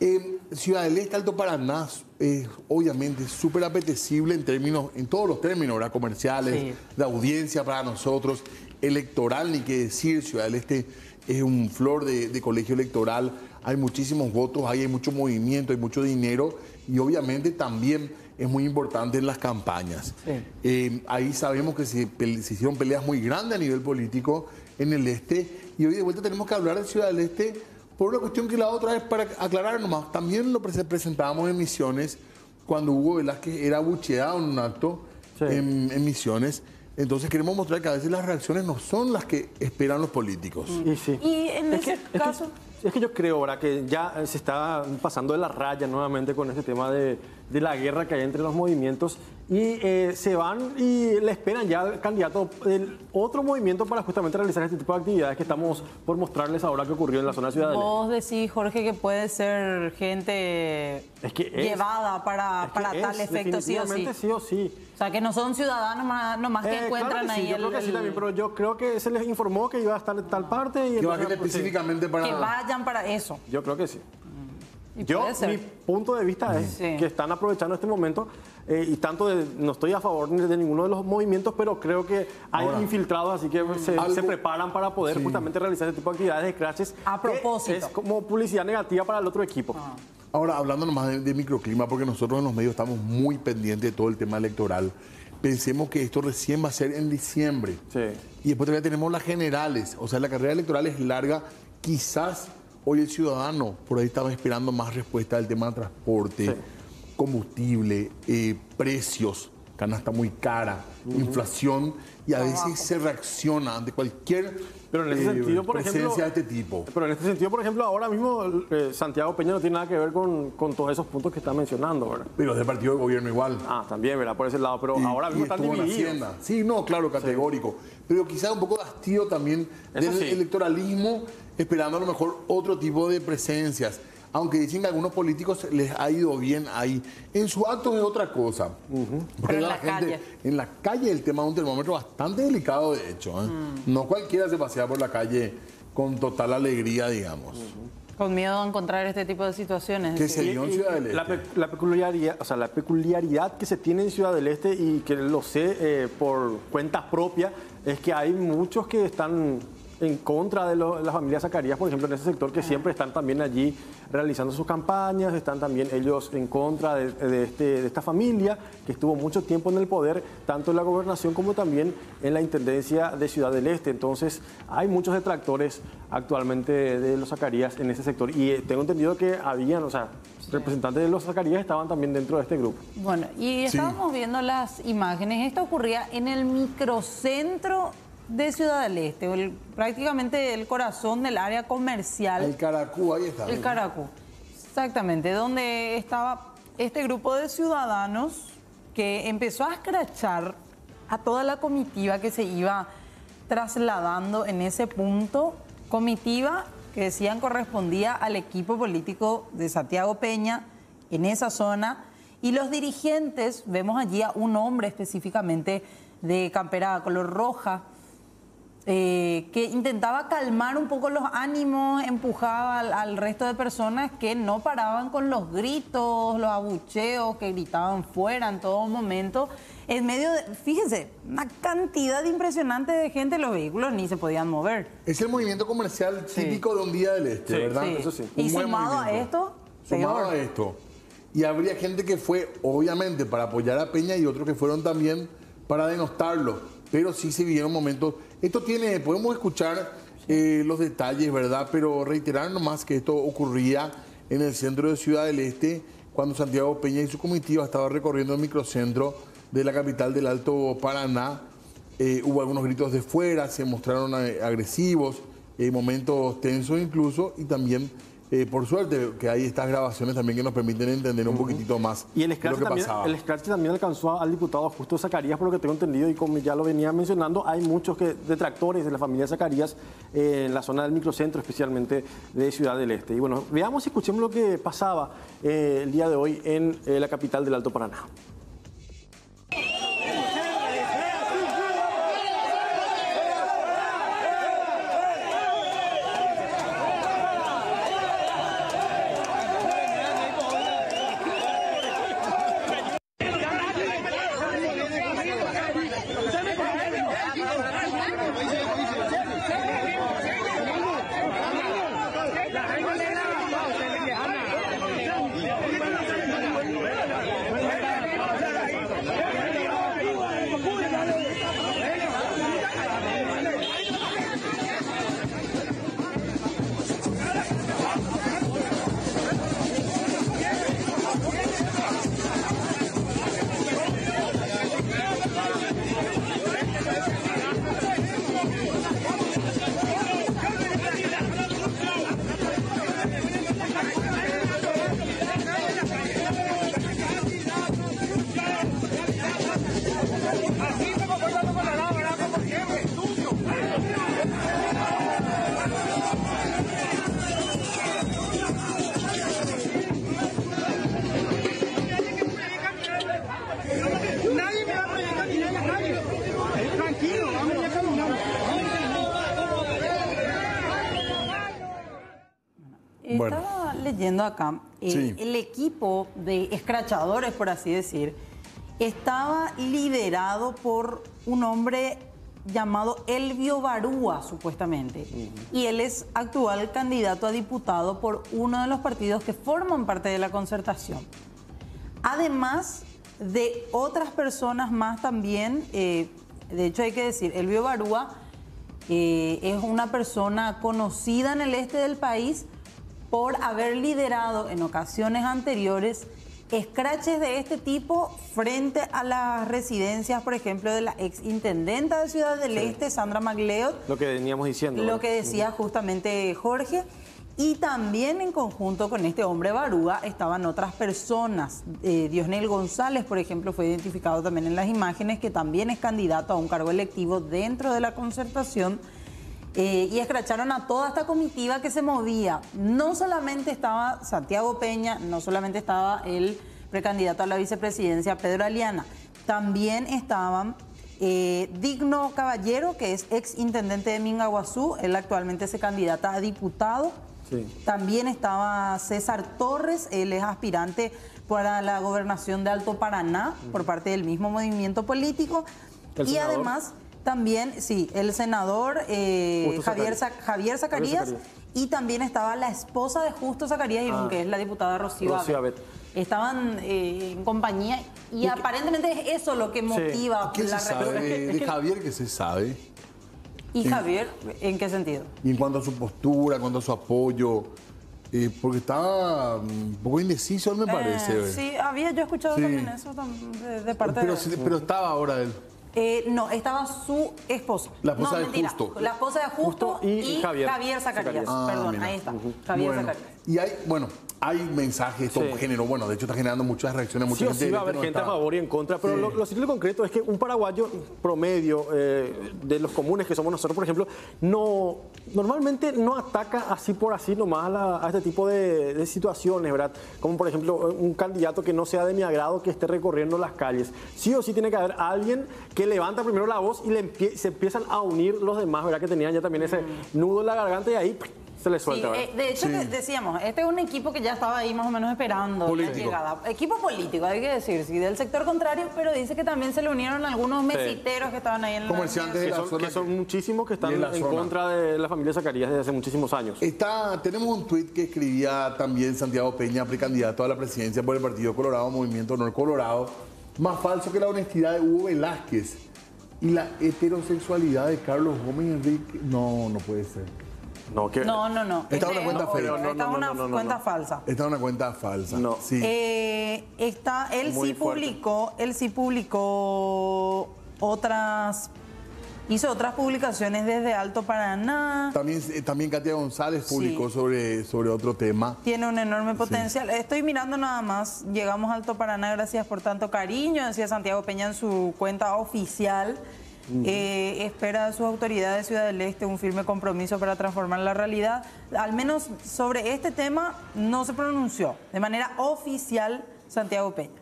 Eh, Ciudad del Este, Alto Paraná, es obviamente súper apetecible en términos, en todos los términos, ¿verdad? comerciales, de audiencia para nosotros, electoral, ni qué decir, Ciudad del Este es un flor de, colegio electoral, hay muchísimos votos, hay, mucho movimiento, hay mucho dinero y obviamente también es muy importante en las campañas. Eh, ahí sabemos que se, se, hicieron peleas muy grandes a nivel político en el este y hoy de vuelta tenemos que hablar de Ciudad del Este por una cuestión que la otra es para aclarar nomás, también lo presentábamos en Misiones cuando Hugo Velázquez era bucheado en un acto en, Misiones. Entonces queremos mostrar que a veces las reacciones no son las que esperan los políticos. Y, en ese caso... Es que, yo creo ahora que ya se está pasando de la raya nuevamente con este tema de, de la guerra que hay entre los movimientos y eh, se van y le esperan ya al candidato el otro movimiento para justamente realizar este tipo de actividades que estamos por mostrarles ahora que ocurrió en la zona ciudadana. Vos decís, Jorge, que puede ser gente Es que es- llevada para, Es que para es, tal efecto, sí o sí. sí o sí. O sea, que no son ciudadanos más- nomás que Eh, encuentran claro que sí, ahí yo el, creo que sí también, pero yo creo que se les informó que iba a estar en tal parte y Que va entonces, gente pues, específicamente para... que vayan para eso. Yo creo que sí. Y Yo, mi punto de vista es Sí. que están aprovechando este momento eh, y tanto de- no estoy a favor ni de ninguno de los movimientos, pero creo que hay Ahora, infiltrados, así que se, algo- se preparan para poder Sí. justamente realizar este tipo de actividades de crashes. A que propósito. Es como publicidad negativa para el otro equipo. Ahora, hablando nomás de, de microclima, porque nosotros en los medios estamos muy pendientes de todo el tema electoral, pensemos que esto recién va a ser en diciembre. Sí. Y después todavía tenemos las generales. O sea, la carrera electoral es larga. Quizás hoy el ciudadano por ahí estaba esperando más respuesta del tema de transporte, Sí. Combustible, eh, precios, canasta muy cara, inflación, y a veces se reacciona ante cualquier Pero en ese eh, sentido, por presencia ejemplo- de este tipo. Pero en este sentido, por ejemplo, ahora mismo eh, Santiago Peña no tiene nada que ver con, con todos esos puntos que está mencionando, ¿verdad? Pero es del partido de gobierno igual. Ah, también, ¿verdad? Por ese lado, pero Y- ahora y mismo están divididos. Hacienda. Sí, no, claro, categórico. Pero quizás un poco de hastío también Eso del sí. electoralismo, esperando a lo mejor otro tipo de presencias. Aunque dicen que a algunos políticos les ha ido bien ahí. En su acto es otra cosa. Porque Pero en la, la gente, calle. en la calle el tema de un termómetro bastante delicado, de hecho. ¿eh? Mm. No cualquiera se pasea por la calle con total alegría, digamos. Con miedo a encontrar este tipo de situaciones. Que sí. se dio en Ciudad del La, Este. pe- la peculiaridad, o sea, la peculiaridad que se tiene en Ciudad del Este y que lo sé eh, por cuenta propia es que hay muchos que están en contra de lo- la familia Zacarías, por ejemplo, en ese sector, que siempre están también allí realizando sus campañas, están también ellos en contra de, de este- de esta familia que estuvo mucho tiempo en el poder, tanto en la gobernación como también en la Intendencia de Ciudad del Este. Entonces, hay muchos detractores actualmente de los Zacarías en ese sector. Y eh, tengo entendido que habían, o sea, representantes de los Zacarías estaban también dentro de este grupo. Bueno, y estábamos viendo las imágenes. Esto ocurría en el microcentro de Ciudad del Este, o el- prácticamente el corazón del área comercial. El Caracú, ahí está. El Caracú. Exactamente, donde estaba este grupo de ciudadanos que empezó a escrachar a toda la comitiva que se iba trasladando en ese punto. Comitiva que decían correspondía al equipo político de Santiago Peña en esa zona. Y los dirigentes, vemos allí a un hombre específicamente de campera color roja, eh, que intentaba calmar un poco los ánimos, empujaba al, al resto de personas que no paraban con los gritos, los abucheos, que gritaban fuera en todo momento. En medio de, fíjense, una cantidad impresionante de gente, los vehículos ni se podían mover. Es el movimiento comercial típico de un día del Este, Sí, ¿verdad? Sí. eso sí. Y Un sumado a esto, Sumado peor. a esto. Y habría gente que fue, obviamente, para apoyar a Peña y otros que fueron también para denostarlo. Pero sí se vivieron momentos. Esto tiene, podemos escuchar eh, los detalles, ¿verdad? Pero reiterar nomás que esto ocurría en el centro de Ciudad del Este, cuando Santiago Peña y su comitiva estaba recorriendo el microcentro de la capital del Alto Paraná. Eh, hubo algunos gritos de fuera, se mostraron eh, agresivos, eh, momentos tensos incluso, y también, eh, por suerte, que hay estas grabaciones también que nos permiten entender un poquitito más Y el lo que también, pasaba. el escrache también alcanzó al diputado Justo Zacarías, por lo que tengo entendido, y como ya lo venía mencionando, hay muchos que, detractores de la familia Zacarías eh, en la zona del microcentro, especialmente de Ciudad del Este. Y bueno, veamos y escuchemos lo que pasaba eh, el día de hoy en la capital del Alto Paraná. Thank you. Leyendo acá, eh, Sí. el equipo de escrachadores, por así decir, estaba liderado por un hombre llamado Elvio Barúa, supuestamente. Y él es actual candidato a diputado por uno de los partidos que forman parte de la concertación. Además de otras personas más también, eh, de hecho hay que decir, Elvio Barúa eh, es una persona conocida en el este del país por haber liderado en ocasiones anteriores escraches de este tipo frente a las residencias, por ejemplo, de la ex intendenta de Ciudad del Este, Sandra Magleot, Lo que veníamos diciendo. lo ¿verdad? que decía justamente Jorge. Y también en conjunto con este hombre Barúa estaban otras personas. Eh, Diosnel González, por ejemplo, fue identificado también en las imágenes, que también es candidato a un cargo electivo dentro de la concertación. Eh, y escracharon a toda esta comitiva que se movía. No solamente estaba Santiago Peña, no solamente estaba el precandidato a la vicepresidencia Pedro Aliana, también estaban eh, Digno Caballero, que es ex intendente de Mingaguazú, él actualmente se candidata a diputado. Sí. También estaba César Torres, él es aspirante para la gobernación de Alto Paraná por parte del mismo movimiento político. Y senador. además también, sí, el senador eh, Javier, Zacarías. Zac- Javier Zacarías. Zacarías. Y también estaba la esposa de Justo Zacarías Ah. que es la diputada Rocío, Rocío. Estaban eh, en compañía y aparentemente es eso lo que motiva ¿Qué la se sabe reacción. de, de Javier? ¿Qué se sabe? ¿Y Javier, en qué sentido? Y en cuanto a su postura, en cuanto a su apoyo, eh, porque estaba mm, un poco indeciso, él me parece. Eh, sí, había yo escuchado Sí. también eso de, de parte pero, de... sí, pero estaba ahora él. Eh, no, estaba su esposa. La esposa no, de mentira, Justo. La esposa de Justo, Justo y y, Javier. Javier, Zacarías. Ah, Perdón, mira. ahí está. Javier Bueno, Zacarías. Y hay, bueno, hay mensajes, esto Sí. generó, bueno, de hecho está generando muchas reacciones, mucha Sí o gente sí va a haber no gente a favor y en contra, pero Sí. lo, lo cierto y lo concreto es que un paraguayo promedio eh, de los comunes que somos nosotros, por ejemplo, no normalmente no ataca así por así nomás a, la- a este tipo de, de situaciones, ¿verdad? Como por ejemplo un candidato que no sea de mi agrado que esté recorriendo las calles. Sí o sí tiene que haber alguien que levanta primero la voz y le empie- se empiezan a unir los demás, ¿verdad? Que tenían ya también ese nudo en la garganta y ahí se Sí, suelta, eh, de hecho, Sí. decíamos, este es un equipo que ya estaba ahí más o menos esperando Político. la llegada. Equipo político, hay que decir, sí, del sector contrario, pero dice que también se le unieron algunos mesiteros que estaban ahí en la... Comerciantes de Que la son, zona que son muchísimos que están en contra de la familia Zacarías desde hace muchísimos años. Está, tenemos un tuit que escribía también Santiago Peña, precandidato a la presidencia por el Partido Colorado, Movimiento Honor Colorado. Más falso que la honestidad de Hugo Velázquez y la heterosexualidad de Carlos Gómez Enrique. No, no puede ser. No, que, No, no, no. Esta es una cuenta no, No, es una falsa. Esta es una cuenta falsa. No. Sí. Eh, está, él Muy sí fuerte. publicó, él sí publicó otras, hizo otras publicaciones desde Alto Paraná. También, eh, también Katia González Sí. publicó sobre, sobre otro tema. Tiene un enorme potencial. Estoy mirando nada más. Llegamos a Alto Paraná, gracias por tanto cariño, decía Santiago Peña en su cuenta oficial. Eh, espera de sus autoridades de Ciudad del Este un firme compromiso para transformar la realidad. Al menos sobre este tema no se pronunció de manera oficial Santiago Peña.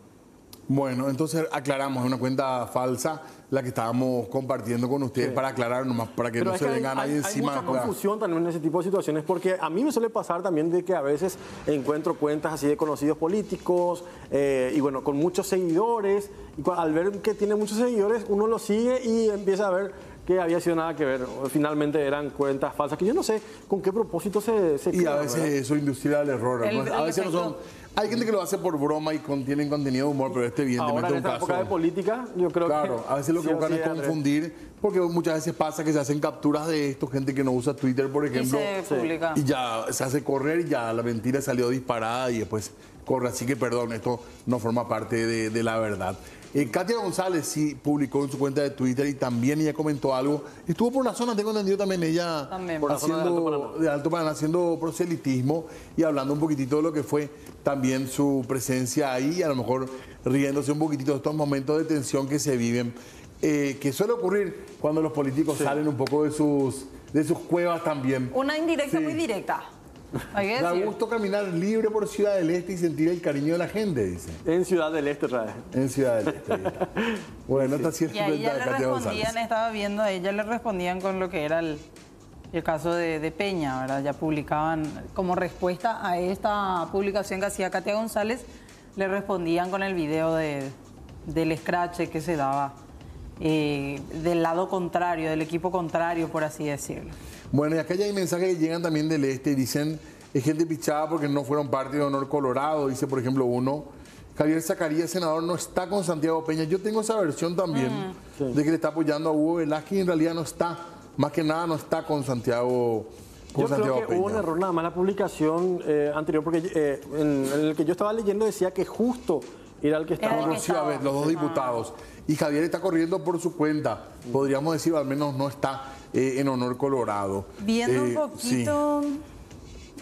Bueno, entonces aclaramos, es una cuenta falsa la que estábamos compartiendo con ustedes para aclarar nomás, para que Pero no se que venga hay, nadie hay- hay encima. mucha confusión también en ese tipo de situaciones porque a mí me suele pasar también de que a veces encuentro cuentas así de conocidos políticos eh, y bueno, con muchos seguidores y al ver que tiene muchos seguidores uno lo sigue y empieza a ver que había sido nada que ver. Finalmente eran cuentas falsas que yo no sé con qué propósito se, se Y a veces ¿verdad? eso inducirá al error. El- ¿no? a veces no son. Hay gente que lo hace por broma y contienen contenido de humor, pero este evidentemente Ahora es en un esta época de caso. política yo creo que... Claro, a veces lo que sí buscan sí es Andrés. confundir, porque muchas veces pasa que se hacen capturas de esto, gente que no usa Twitter, por Y ejemplo, se sí. publica. y ya se hace correr y ya la mentira salió disparada y después corre. Así que perdón, esto no forma parte de, de la verdad. Eh, Katia González sí publicó en su cuenta de Twitter y también ella comentó algo. Estuvo por la zona, tengo entendido también ella También. Por la zona de haciendo Alto Paraná. de Alto Paraná, haciendo proselitismo y hablando un poquitito de lo que fue también su presencia ahí y a lo mejor riéndose un poquitito de estos momentos de tensión que se viven, eh, que suele ocurrir cuando los políticos salen un poco de sus, de sus cuevas también. Una indirecta Sí. muy directa. Da gusto caminar libre por Ciudad del Este y sentir el cariño de la gente, dice. En Ciudad del Este otra vez. En Ciudad del Este. está. Bueno, esta sí es Y ya de le Katia respondían, González. estaba viendo, a ella le respondían con lo que era el, el caso de, de Peña, ¿verdad? Ya publicaban, como respuesta a esta publicación que hacía Katia González, le respondían con el video de, del scratch que se daba eh, del lado contrario, del equipo contrario, por así decirlo. Bueno, y acá ya hay mensajes que llegan también del este y dicen, es gente pichada porque no fueron parte de Honor Colorado, dice por ejemplo uno. Javier Zacarías, senador, no está con Santiago Peña. Yo tengo esa versión también de que le está apoyando a Hugo Velázquez y en realidad no está. Más que nada no está con Santiago, con Yo Santiago creo que Peña. hubo un error nada más en la publicación eh, anterior, porque eh, en, en el que yo estaba leyendo decía que justo era el que Era estaba... el que estaba. Abed, los dos diputados. Y Javier está corriendo por su cuenta. Podríamos decir, al menos no está eh, en honor Colorado. Viendo Eh, un sí. poquito,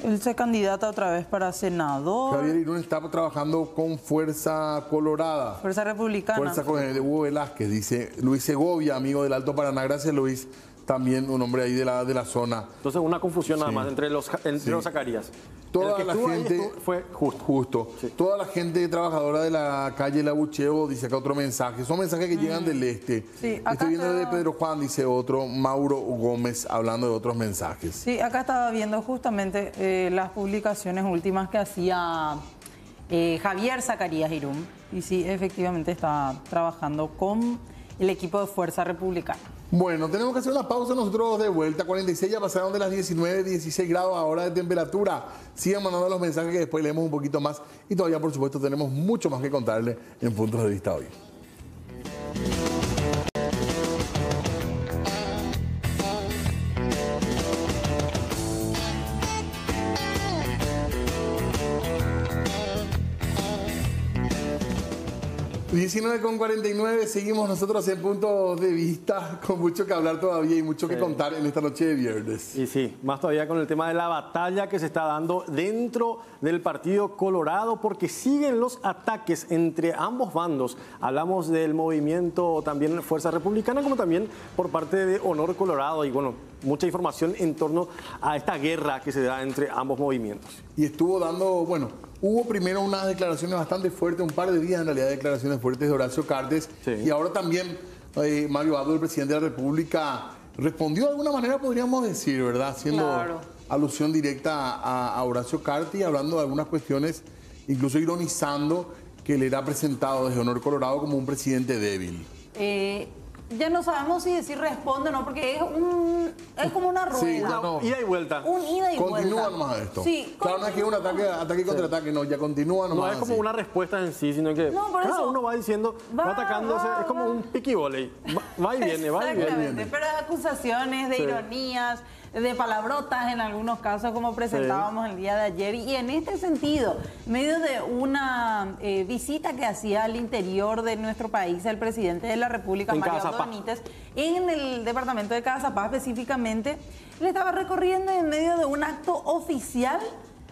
él se candidata otra vez para senador, Javier Irún está trabajando con Fuerza Colorada. Fuerza Republicana. Fuerza con de Hugo Velázquez, dice Luis Segovia, amigo del Alto Paraná. Gracias, Luis. También un hombre ahí de la, de la zona. Entonces una confusión nada Sí. más entre los, entre Sí. los Zacarías. Toda el que la gente fue justo. Justo. Sí. Toda la gente trabajadora de la calle La Bucheo dice acá otro mensaje. Son mensajes que llegan del este. Sí, acá Estoy viendo está- de Pedro Juan, dice otro, Mauro Gómez, hablando de otros mensajes. Sí, acá estaba viendo justamente eh, las publicaciones últimas que hacía eh, Javier Zacarías Irún. Y sí, efectivamente está trabajando con el equipo de Fuerza Republicana. Bueno, tenemos que hacer una pausa nosotros de vuelta. 46 ya pasaron de las 19, 16 grados ahora de temperatura. Sigan mandando los mensajes que después leemos un poquito más. Y todavía, por supuesto, tenemos mucho más que contarle en puntos de vista hoy. ...19 con 49, seguimos nosotros en puntos de vista, con mucho que hablar todavía y mucho que Sí. contar en esta noche de viernes. Y sí, más todavía con el tema de la batalla que se está dando dentro del Partido Colorado, porque siguen los ataques entre ambos bandos. Hablamos del movimiento también Fuerza Republicana, como también por parte de Honor Colorado. Y bueno, mucha información en torno a esta guerra que se da entre ambos movimientos. y estuvo dando, bueno, hubo primero unas declaraciones bastante fuertes, un par de días en realidad declaraciones fuertes de Horacio Cartes, Sí. y ahora también eh, Mario Abdo, el presidente de la República, respondió de alguna manera, podríamos decir, ¿verdad? Haciendo Claro. alusión directa a, a Horacio Cartes y hablando de algunas cuestiones, incluso ironizando que le era presentado desde Honor Colorado como un presidente débil. Eh, ya no sabemos si decir responde o no, porque es, un, es como una rueda. Sí, ya no. Ida y vuelta. Un ida y Continúa vuelta. nomás esto. Sí, claro, no es que un ataque, ataque y contraataque, no, ya continúa nomás. No es como así. una respuesta en sí, sino que No, por cada eso- uno va diciendo, va, Va, atacándose, va, es como va. un piqui voley. Va, va y viene, va y viene. Exactamente, pero acusaciones de Sí. ironías, de palabrotas en algunos casos, como presentábamos el día de ayer. Y en este sentido, en medio de una eh, visita que hacía al interior de nuestro país el presidente de la República, En Mario. Benítez, en el departamento de Cazapá específicamente, él estaba recorriendo en medio de un acto oficial,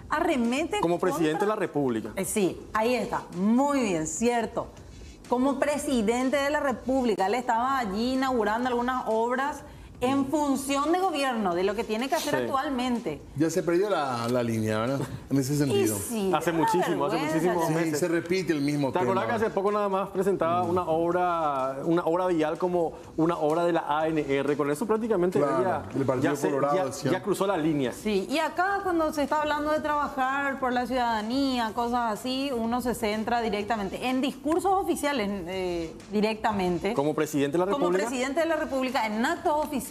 arremete Como presidente de la República. eh, Sí, ahí está. Muy bien, cierto. Como presidente de la República, él estaba allí inaugurando algunas obras en función de gobierno, de lo que tiene que hacer Sí. actualmente. Ya se perdió la, la línea, ¿verdad? En ese Y sentido. sí, Hace muchísimo, hace vergüenza muchísimo. ya. Sí, meses. se repite el mismo ¿Te tema. acordás que hace poco nada más presentaba una obra, una obra vial como una obra de la ANR? Con eso prácticamente Claro, ella ya, se- Colorado, ya- cruzó la línea. Sí, y acá cuando se está hablando de trabajar por la ciudadanía, cosas así, uno se centra directamente en discursos oficiales eh, directamente. Como presidente de la Como República. presidente de la República, en actos oficiales,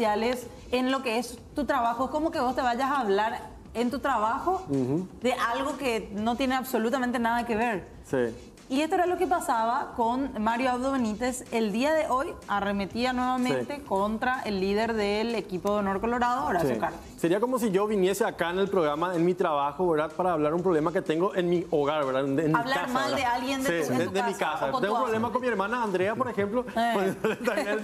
en lo que es tu trabajo, es como que vos te vayas a hablar en tu trabajo de algo que no tiene absolutamente nada que ver. Sí. Y esto era lo que pasaba con Mario Abdo Benítez. El día de hoy arremetía nuevamente Sí. contra el líder del equipo de Honor Colorado, Horacio Sí. Cartes. Sería como si yo viniese acá en el programa, en mi trabajo, ¿verdad? Para hablar un problema que tengo en mi hogar, ¿verdad? En, en mi Hablar casa, mal ¿verdad? de alguien de Sí, tu- de, tu de mi casa, casa. o con Tengo un problema con mi hermana Andrea, por ejemplo. Eh. El.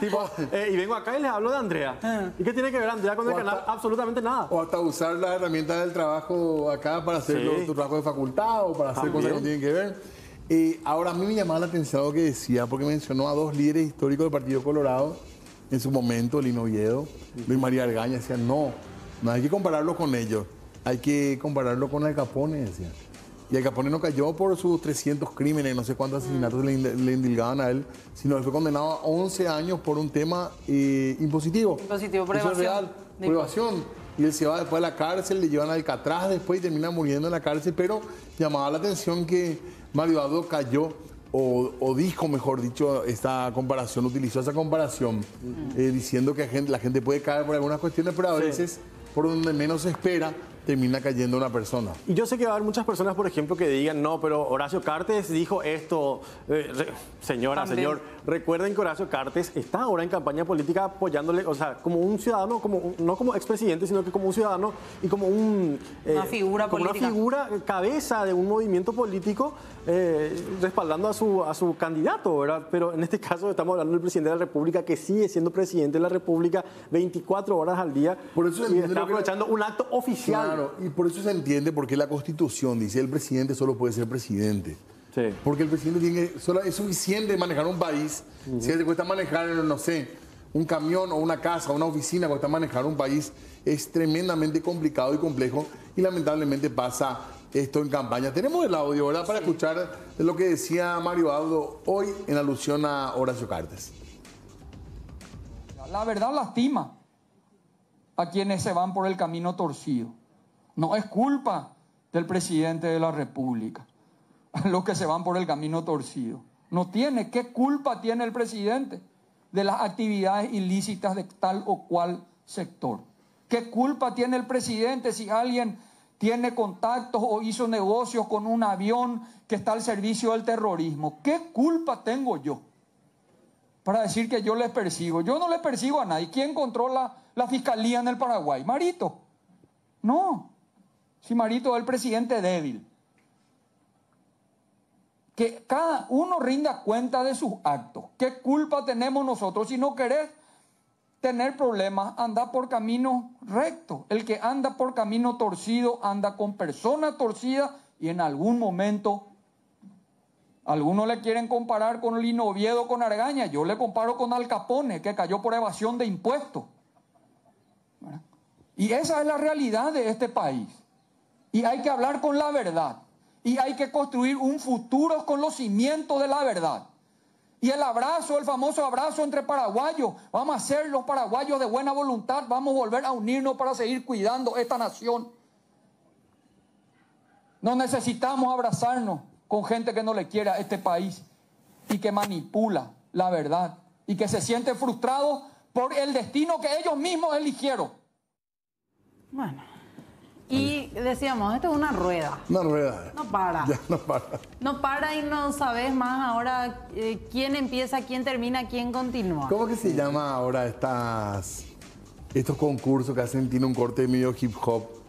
Tipo, eh, y vengo acá y les hablo de Andrea. Eh. ¿Y qué tiene que ver Andrea con el O canal? hasta- Absolutamente nada. O hasta usar las herramientas del trabajo acá para hacer Sí. tu trabajo de facultad o para hacer También. cosas que no tienen que ver. Eh, ahora, a mí me llamaba la atención lo que decía, porque mencionó a dos líderes históricos del Partido Colorado en su momento, Lino Oviedo, Luis María Argaña, decían, no, no hay que compararlo con ellos, hay que compararlo con Al Capone, decían. Y Al Capone no cayó por sus 300 crímenes, no sé cuántos asesinatos le, le indilgaban a él, sino que fue condenado a 11 años por un tema eh, impositivo. Impositivo por Eso es real, evasión. Y él se va después a la cárcel, le llevan a Alcatraz después y termina muriendo en la cárcel, pero llamaba la atención que Mario Abdo cayó, o, o dijo, mejor dicho, esta comparación, utilizó esa comparación, eh, diciendo que la gente, la gente puede caer por algunas cuestiones, pero a Sí. veces, por donde menos se espera, termina cayendo una persona. Y yo sé que va a haber muchas personas, por ejemplo, que digan, no, pero Horacio Cartes dijo esto. Eh, re- señora, También. señor, recuerden que Horacio Cartes está ahora en campaña política apoyándole, o sea, como un ciudadano, como no como expresidente, sino que como un ciudadano y como un... eh, Una figura como política. Una figura, eh, cabeza de un movimiento político eh, respaldando a su, a su candidato, ¿verdad? Pero en este caso estamos hablando del presidente de la República que sigue siendo presidente de la República 24 horas al día Por eso y está que- aprovechando un acto oficial. Claro, y por eso se entiende por qué la Constitución dice el presidente solo puede ser presidente. Sí. Porque el presidente tiene solo es suficiente manejar un país. Si te cuesta manejar, no sé, un camión o una casa, una oficina, cuesta manejar un país, es tremendamente complicado y complejo. Y lamentablemente pasa esto en campaña. Tenemos el audio, ¿verdad? Para escuchar lo que decía Mario Abdo hoy en alusión a Horacio Cartes. La verdad lastima a quienes se van por el camino torcido. No es culpa del presidente de la República, los que se van por el camino torcido. No tiene, ¿qué culpa tiene el presidente de las actividades ilícitas de tal o cual sector? ¿Qué culpa tiene el presidente si alguien tiene contactos o hizo negocios con un avión que está al servicio del terrorismo? ¿Qué culpa tengo yo? para decir que yo les persigo. Yo no les persigo a nadie. ¿Quién controla la fiscalía en el Paraguay? Marito. No. Si Marito es el presidente débil. Que cada uno rinda cuenta de sus actos. ¿Qué culpa tenemos nosotros si no querés tener problemas? Anda por camino recto. El que anda por camino torcido anda con personas torcidas y en algún momento algunos le quieren comparar con Lino Oviedo, con Argaña. Yo le comparo con Al Capone, que cayó por evasión de impuestos. Y esa es la realidad de este país. Y hay que hablar con la verdad. Y hay que construir un futuro con los cimientos de la verdad. Y el abrazo, el famoso abrazo entre paraguayos. Vamos a ser los paraguayos de buena voluntad. Vamos a volver a unirnos para seguir cuidando esta nación. No necesitamos abrazarnos con gente que no le quiera a este país y que manipula la verdad y que se siente frustrado por el destino que ellos mismos eligieron. Bueno. Y decíamos, esto es una rueda. Una rueda. No para. Ya no para. No para y no sabes más ahora eh, quién empieza, quién termina, quién continúa. ¿Cómo que se llama ahora estas, estos concursos que hacen, tiene un corte medio hip hop,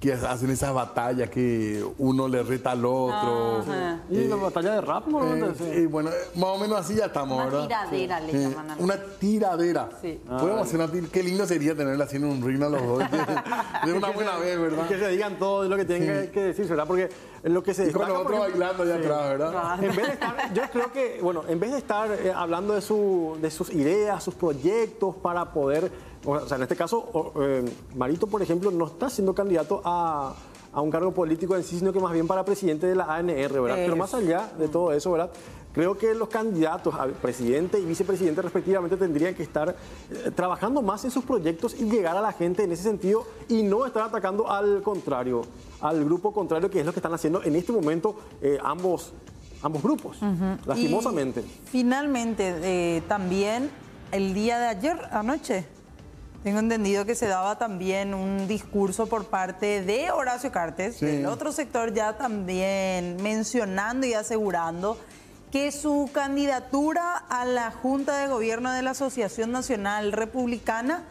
que hacen esas batallas que uno le reta al otro? Ajá. Y la batalla de rap, Eh, sí. eh, bueno, eh, más o menos así ya estamos, Una ¿verdad? tiradera le Eh, llaman a Una tiradera. Sí. Podemos hacer una tir- Qué lindo sería tenerla haciendo un ring a los dos. De, de una buena vez, ¿verdad? que se digan todo lo que tienen que, que decirse, ¿verdad? Porque lo que se Y con los otros bailando allá atrás, ¿verdad? En vez de estar, yo creo que, bueno, en vez de estar eh, hablando de, su, de sus ideas, sus proyectos para poder, o sea, en este caso, eh, Marito, por ejemplo, no está siendo candidato a, a un cargo político en sí, sino que más bien para presidente de la ANR, ¿verdad? Pero más allá de todo eso, ¿verdad? Creo que los candidatos a presidente y vicepresidente respectivamente tendrían que estar eh, trabajando más en sus proyectos y llegar a la gente en ese sentido y no estar atacando al contrario, al grupo contrario, que es lo que están haciendo en este momento eh, ambos, ambos grupos, lastimosamente. Y finalmente, eh, también el día de ayer, anoche, tengo entendido que se daba también un discurso por parte de Horacio Cartes, Sí. del otro sector ya también mencionando y asegurando que su candidatura a la Junta de Gobierno de la Asociación Nacional Republicana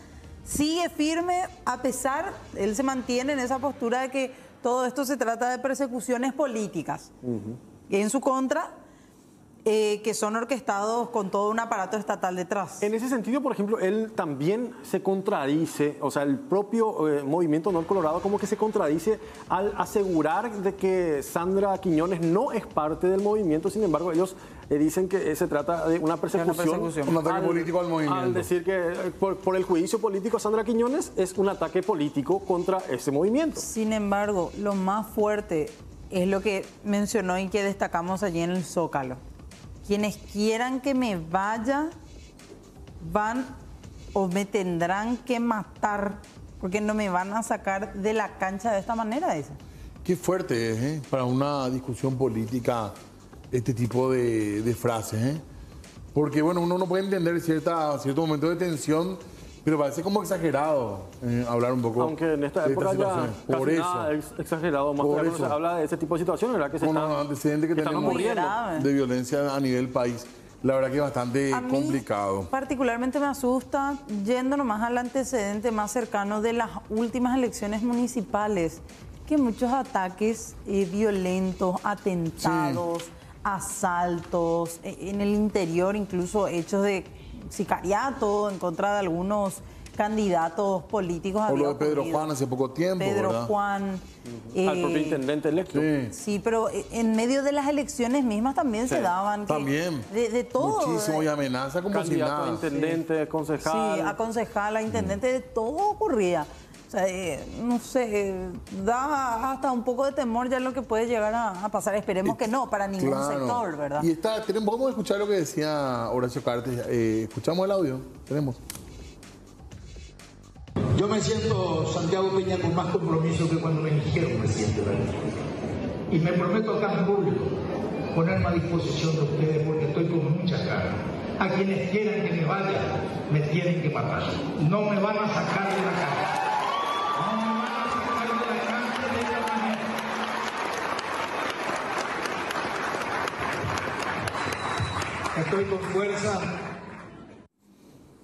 sigue firme a pesar, él se mantiene en esa postura de que todo esto se trata de persecuciones políticas en su contra, eh, que son orquestados con todo un aparato estatal detrás. En ese sentido, por ejemplo, él también se contradice, o sea, el propio eh, movimiento Honor Colorado como que se contradice al asegurar de que Sandra Quiñones no es parte del movimiento, sin embargo, ellos eh, dicen que eh, se trata de una persecución. Un ataque político al movimiento. Al decir que eh, por, por el juicio político a Sandra Quiñones es un ataque político contra ese movimiento. Sin embargo, lo más fuerte es lo que mencionó y que destacamos allí en el Zócalo. Quienes quieran que me vaya van o me tendrán que matar porque no me van a sacar de la cancha de esta manera, dice. Qué fuerte es, ¿eh? Para una discusión política este tipo de, frases, ¿eh? Porque, bueno, uno no puede entender cierta, cierto momento de tensión, pero parece como exagerado eh, hablar un poco Aunque en esta de época estas ya. Por casi eso. nada exagerado, más Por cuando se eso. habla de ese tipo de situaciones, ¿verdad? Que se con están, los antecedentes que, tenemos de violencia a nivel país. La verdad que es bastante A mí, complicado. Particularmente me asusta, yendo nomás al antecedente más cercano de las últimas elecciones municipales, que muchos ataques eh, violentos, atentados, asaltos, eh, en el interior incluso hechos de sicariato en contra de algunos candidatos políticos. Había lo de Pedro ocurrido. Juan hace poco tiempo, Pedro ¿verdad? Juan. al propio eh, intendente electo. Sí. Sí, pero eh, en medio de las elecciones mismas también se Sí, daban que- También. de, de todo. Muchísimo y eh, amenaza como si Candidato a nada. intendente, concejal. Sí, a concejala, intendente, de todo ocurría. O sea, eh, no sé, eh, da hasta un poco de temor ya lo que puede llegar a, a pasar. Esperemos que no, para ningún Claro. sector, ¿verdad? Y está, tenemos, vamos a escuchar lo que decía Horacio Cartes. Eh, escuchamos el audio. Tenemos. Yo me siento, Santiago Peña, con más compromiso que cuando me eligieron presidente de la República. Y me prometo acá en público ponerme a disposición de ustedes porque estoy con mucha cara. A quienes quieran que me vaya, me tienen que matar. No me van a sacar de la calle. Estoy con fuerza,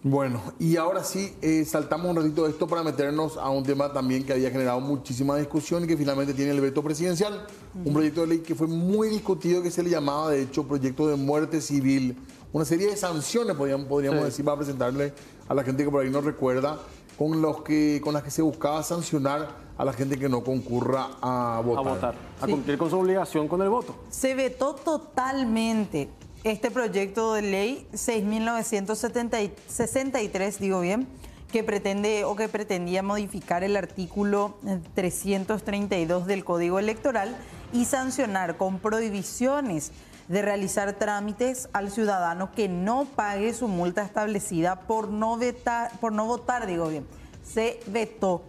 Bueno, y ahora sí, eh, saltamos un ratito de esto para meternos a un tema también que había generado muchísima discusión y que finalmente tiene el veto presidencial. Un proyecto de ley que fue muy discutido, que se le llamaba, de hecho, proyecto de muerte civil. Una serie de sanciones, podríamos, podríamos Sí. decir, para presentarle a la gente que por ahí no recuerda, con, los que, con las que se buscaba sancionar a la gente que no concurra a a votar. votar, a cumplir con su obligación con el voto. Se vetó totalmente este proyecto de ley 6.963, digo bien, que pretende o que pretendía modificar el artículo eh, 332 del Código Electoral y sancionar con prohibiciones de realizar trámites al ciudadano que no pague su multa establecida por no, vetar, por no votar, digo bien. Se vetó.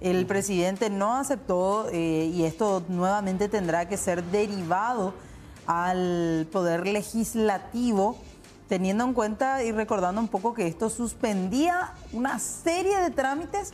El presidente no aceptó eh, y esto nuevamente tendrá que ser derivado al Poder Legislativo, teniendo en cuenta y recordando un poco que esto suspendía una serie de trámites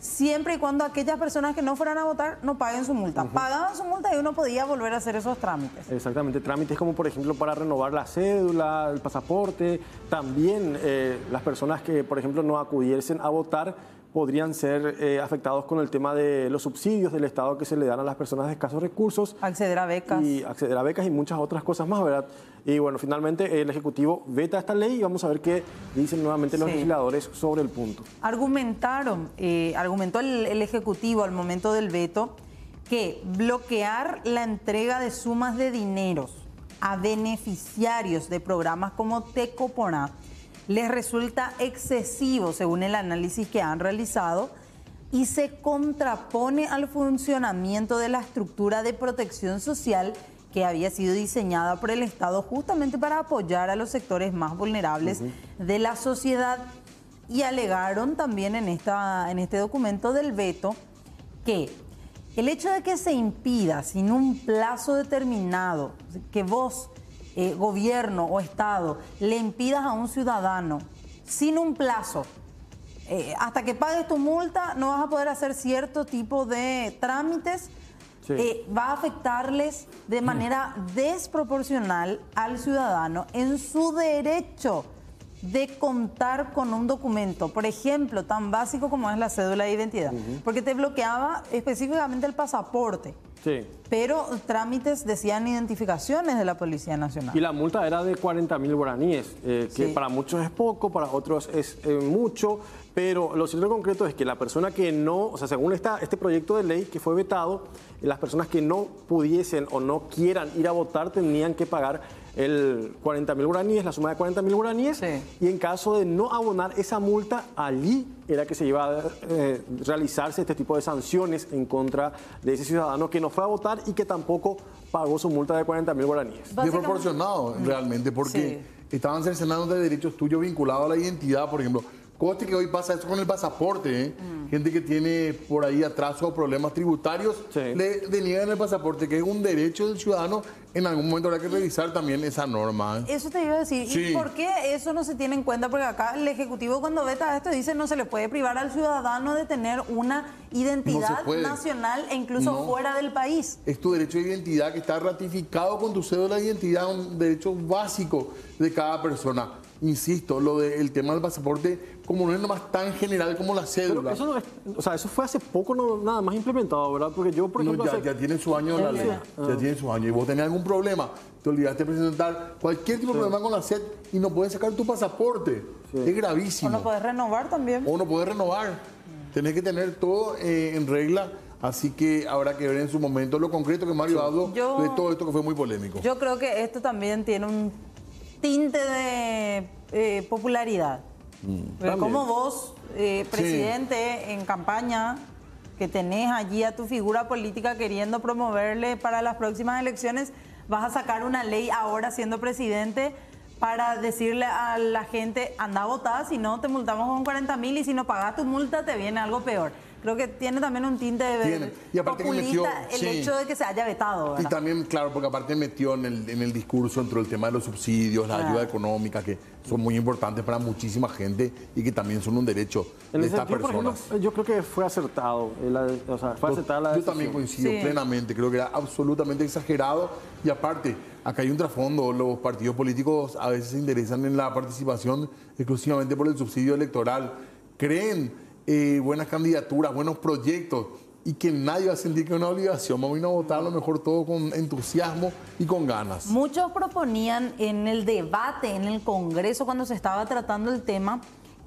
siempre y cuando aquellas personas que no fueran a votar no paguen su multa. Pagaban su multa y uno podía volver a hacer esos trámites. Exactamente, trámites como por ejemplo para renovar la cédula, el pasaporte, también eh, las personas que por ejemplo no acudiesen a votar podrían ser eh, afectados con el tema de los subsidios del Estado que se le dan a las personas de escasos recursos Acceder a becas. y acceder a becas y muchas otras cosas más, ¿verdad? Y bueno, finalmente el Ejecutivo veta esta ley y vamos a ver qué dicen nuevamente los Sí. legisladores sobre el punto. Argumentaron, eh, argumentó el, el Ejecutivo al momento del veto que bloquear la entrega de sumas de dineros a beneficiarios de programas como Tecoporá les resulta excesivo según el análisis que han realizado y se contrapone al funcionamiento de la estructura de protección social que había sido diseñada por el Estado justamente para apoyar a los sectores más vulnerables de la sociedad. Y alegaron también en, esta, en este documento del veto que el hecho de que se impida sin un plazo determinado que vos, eh, gobierno o Estado, le impidas a un ciudadano sin un plazo, eh, hasta que pagues tu multa, no vas a poder hacer cierto tipo de trámites, Sí. eh, va a afectarles de manera desproporcional al ciudadano en su derecho de contar con un documento, por ejemplo, tan básico como es la cédula de identidad, porque te bloqueaba específicamente el pasaporte, Sí. pero trámites decían identificaciones de la Policía Nacional. Y la multa era de 40 mil guaraníes, eh, que Sí. para muchos es poco, para otros es eh, mucho, pero lo cierto concreto es que la persona que no, o sea, según esta, este proyecto de ley que fue vetado, las personas que no pudiesen o no quieran ir a votar tenían que pagar el 40 mil guaraníes, la suma de 40 mil guaraníes, Sí. y en caso de no abonar esa multa, allí era que se iba a eh, realizarse este tipo de sanciones en contra de ese ciudadano que no fue a votar y que tampoco pagó su multa de 40 mil guaraníes. Básicamente- desproporcionado realmente, porque Sí. estaban cercenando de derechos tuyos vinculados a la identidad, por ejemplo. Coste que hoy pasa eso con el pasaporte, ¿eh? Mm. Gente que tiene por ahí atraso o problemas tributarios, Sí. le deniegan el pasaporte, que es un derecho del ciudadano. En algún momento habrá que revisar también esa norma. Eso te iba a decir. Sí. ¿Y por qué eso no se tiene en cuenta? Porque acá el Ejecutivo cuando veta esto dice no se le puede privar al ciudadano de tener una identidad nacional e incluso No. fuera del país. Es tu derecho de identidad que está ratificado con tu cédula de identidad, un derecho básico de cada persona. Insisto, lo del tema del pasaporte, como no es nomás tan general como la Pero cédula. eso, no es- o sea, eso fue hace poco no, nada más implementado, ¿verdad? Porque yo, por No, ejemplo, ya, hace- ya tiene su año la ley. Ya tiene su año. Y vos tenés algún problema, te olvidaste de presentar cualquier tipo de problema con la SED y no puedes sacar tu pasaporte. Es O gravísimo. no podés renovar también. O no puedes renovar. Tenés que tener todo eh, en regla. Así que habrá que ver en su momento lo concreto que Mario habló Yo- de todo esto que fue muy polémico. Yo creo que esto también tiene un tinte de eh, popularidad. También. como vos, eh, presidente en campaña, que tenés allí a tu figura política queriendo promoverle para las próximas elecciones, vas a sacar una ley ahora siendo presidente para decirle a la gente, anda a votar, si no te multamos con 40 mil y si no pagas tu multa te viene algo peor. Creo que tiene también un tinte de Tiene. Y aparte que populista metió- el sí. hecho de que se haya vetado. Y ¿verdad? también, claro, porque aparte metió en el, en el discurso entre el tema de los subsidios, la Claro. ayuda económica, que son muy importantes para muchísima gente y que también son un derecho en de estas ejemplo, personas. yo creo que fue acertado. la- o sea, fue acertada la Yo decisión. también coincido Sí. plenamente, creo que era absolutamente exagerado y aparte, acá hay un trasfondo, los partidos políticos a veces se interesan en la participación exclusivamente por el subsidio electoral, creen eh, buenas candidaturas, buenos proyectos y que nadie va a sentir que es una obligación, vamos a ir a votar a lo mejor todo con entusiasmo y con ganas. Muchos proponían en el debate en el Congreso cuando se estaba tratando el tema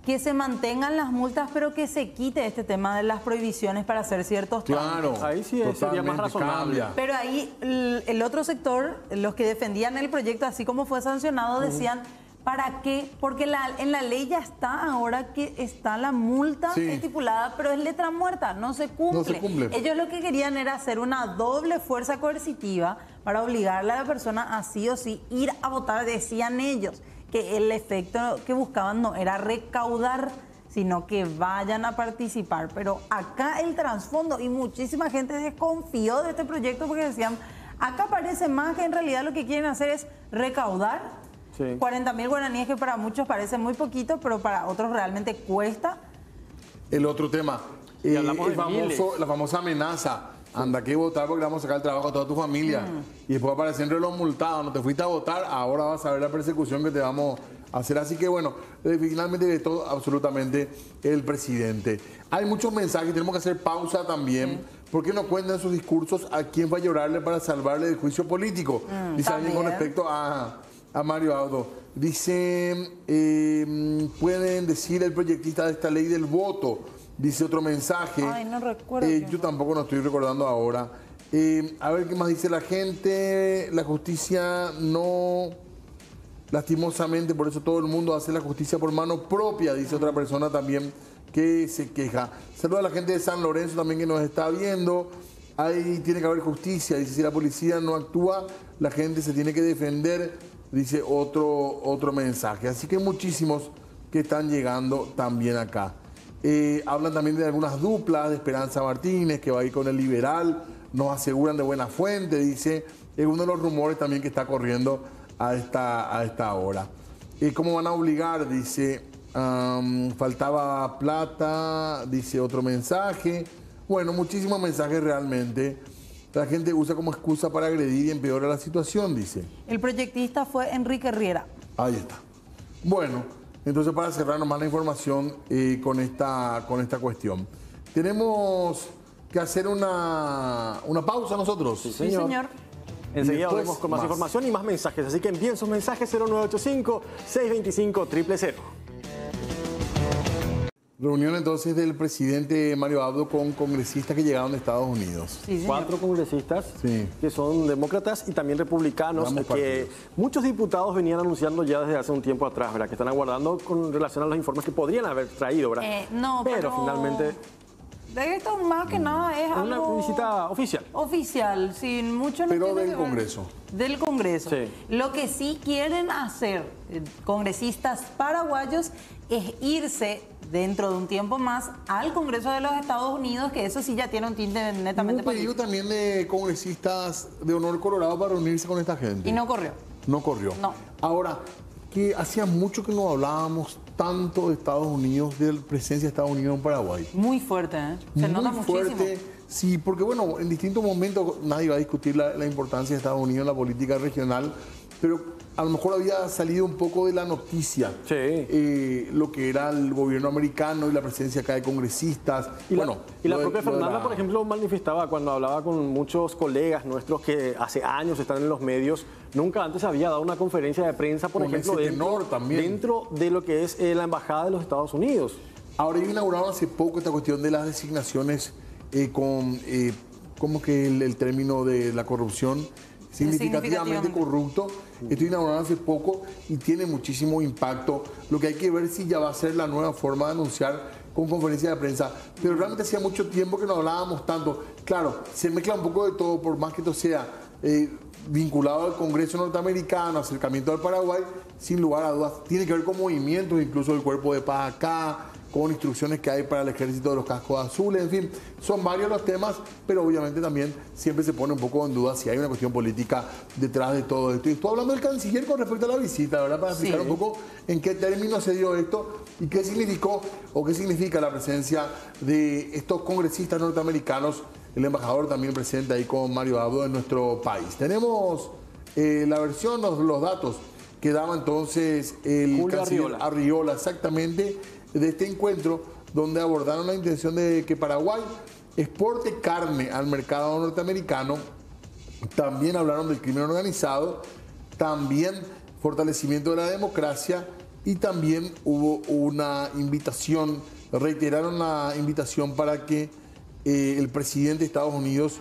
que se mantengan las multas pero que se quite este tema de las prohibiciones para hacer ciertos trámites. Claro, Ahí sí sería más razonable. cambia. Pero ahí el, el otro sector, los que defendían el proyecto así como fue sancionado, decían, ¿para qué? Porque la- en la ley ya está ahora que está la multa Sí. estipulada, pero es letra muerta, no se cumple. No se cumple. Ellos lo que querían era hacer una doble fuerza coercitiva para obligarle a la persona a sí o sí ir a votar, decían ellos, que el efecto que buscaban no era recaudar sino que vayan a participar. Pero acá el trasfondo, y muchísima gente desconfió de este proyecto porque decían, acá parece más que en realidad lo que quieren hacer es recaudar Sí. 40 mil guaraníes, que para muchos parece muy poquito, pero para otros realmente cuesta. El otro tema, Y eh, hablamos el de famoso- la famosa amenaza. Anda que votar porque le vamos a sacar el trabajo a toda tu familia. Y después aparece entre los multados. No te fuiste a votar, ahora vas a ver la persecución que te vamos a hacer. Así que bueno, eh, finalmente de todo absolutamente el presidente. Hay muchos mensajes, tenemos que hacer pausa también. ¿Por qué no cuentan sus discursos a quién va a llorarle para salvarle del juicio político? Dice alguien con respecto a, a Mario Audo. Dice, eh, pueden decir el proyectista de esta ley del voto. Dice otro mensaje. Ay, no recuerdo Eh, yo tampoco no estoy recordando ahora. Eh, a ver qué más dice la gente. La justicia no. Lastimosamente, por eso todo el mundo hace la justicia por mano propia, dice otra persona también que se queja. Saluda a la gente de San Lorenzo también que nos está viendo. Ahí tiene que haber justicia. Dice, si la policía no actúa, la gente se tiene que defender, dice otro, otro mensaje. Así que muchísimos que están llegando también acá. Eh, hablan también de algunas duplas, de Esperanza Martínez, que va a ir con el liberal, nos aseguran de buena fuente, dice, es uno de los rumores también que está corriendo a esta, a esta hora. Eh, ¿Cómo van a obligar? Dice, faltaba plata, dice otro mensaje. Bueno, muchísimos mensajes realmente. La gente usa como excusa para agredir y empeorar la situación, dice. El proyectista fue Enrique Riera. Ahí está. Bueno, entonces para cerrar nomás la información eh, con, esta, con esta cuestión. Tenemos que hacer una, una pausa nosotros. Sí, señor. Enseguida después, volvemos con más, más. información y más mensajes. Así que envíen sus mensajes 0985-625-000. Reunión entonces del presidente Mario Abdo con congresistas que llegaron de Estados Unidos. Sí. Cuatro congresistas Sí. que son demócratas y también republicanos, Ambos que partidos. muchos diputados venían anunciando ya desde hace un tiempo atrás, ¿verdad? Que están aguardando con relación a los informes que podrían haber traído, ¿verdad? Eh, no, pero, pero finalmente De esto más que nada es una algo visita oficial. oficial, sin mucho no Pero del. Congreso. Del Congreso. Sí. Lo que sí quieren hacer eh, congresistas paraguayos es irse dentro de un tiempo más al Congreso de los Estados Unidos, que eso sí ya tiene un tinte Hubo netamente un pedido político. también de congresistas de honor colorado para reunirse con esta gente. Y no corrió. No corrió. No. Ahora, que hacía mucho que no hablábamos tanto de Estados Unidos, de la presencia de Estados Unidos en Paraguay. Muy fuerte, ¿eh? Se Muy nota muchísimo. fuerte. Sí, porque bueno, en distintos momentos nadie va a discutir la, la importancia de Estados Unidos en la política regional, pero a lo mejor había salido un poco de la noticia Sí. eh, lo que era el gobierno americano y la presencia acá de congresistas. Y la, bueno, y la de- propia Fernanda, la- por ejemplo, manifestaba cuando hablaba con muchos colegas nuestros que hace años están en los medios, nunca antes había dado una conferencia de prensa, por Con ejemplo, dentro, también. dentro de lo que es eh, la Embajada de los Estados Unidos. Ahora ellos inauguraron hace poco esta cuestión de las designaciones eh, con, como que el, el término de la corrupción significativamente corrupto. Esto inauguraron hace poco y tiene muchísimo impacto. Lo que hay que ver si ya va a ser la nueva forma de anunciar con conferencia de prensa. Pero realmente hacía mucho tiempo que no hablábamos tanto. Claro, se mezcla un poco de todo, por más que esto sea eh, vinculado al Congreso norteamericano, acercamiento al Paraguay, sin lugar a dudas, tiene que ver con movimientos, incluso del cuerpo de paz acá, con instrucciones que hay para el ejército de los cascos azules, en fin, son varios los temas, pero obviamente también siempre se pone un poco en duda si hay una cuestión política detrás de todo esto. Y estoy hablando del canciller con respecto a la visita, ¿verdad? Para explicar Sí. un poco en qué términos se dio esto y qué significó o qué significa la presencia de estos congresistas norteamericanos, el embajador también presente ahí con Mario Abdo en nuestro país. Tenemos eh, la versión, los, los datos que daba entonces el Julio canciller Arriola. Arriola, exactamente, de este encuentro donde abordaron la intención de que Paraguay exporte carne al mercado norteamericano. También hablaron del crimen organizado, también fortalecimiento de la democracia y también hubo una invitación, reiteraron la invitación para que eh, el presidente de Estados Unidos,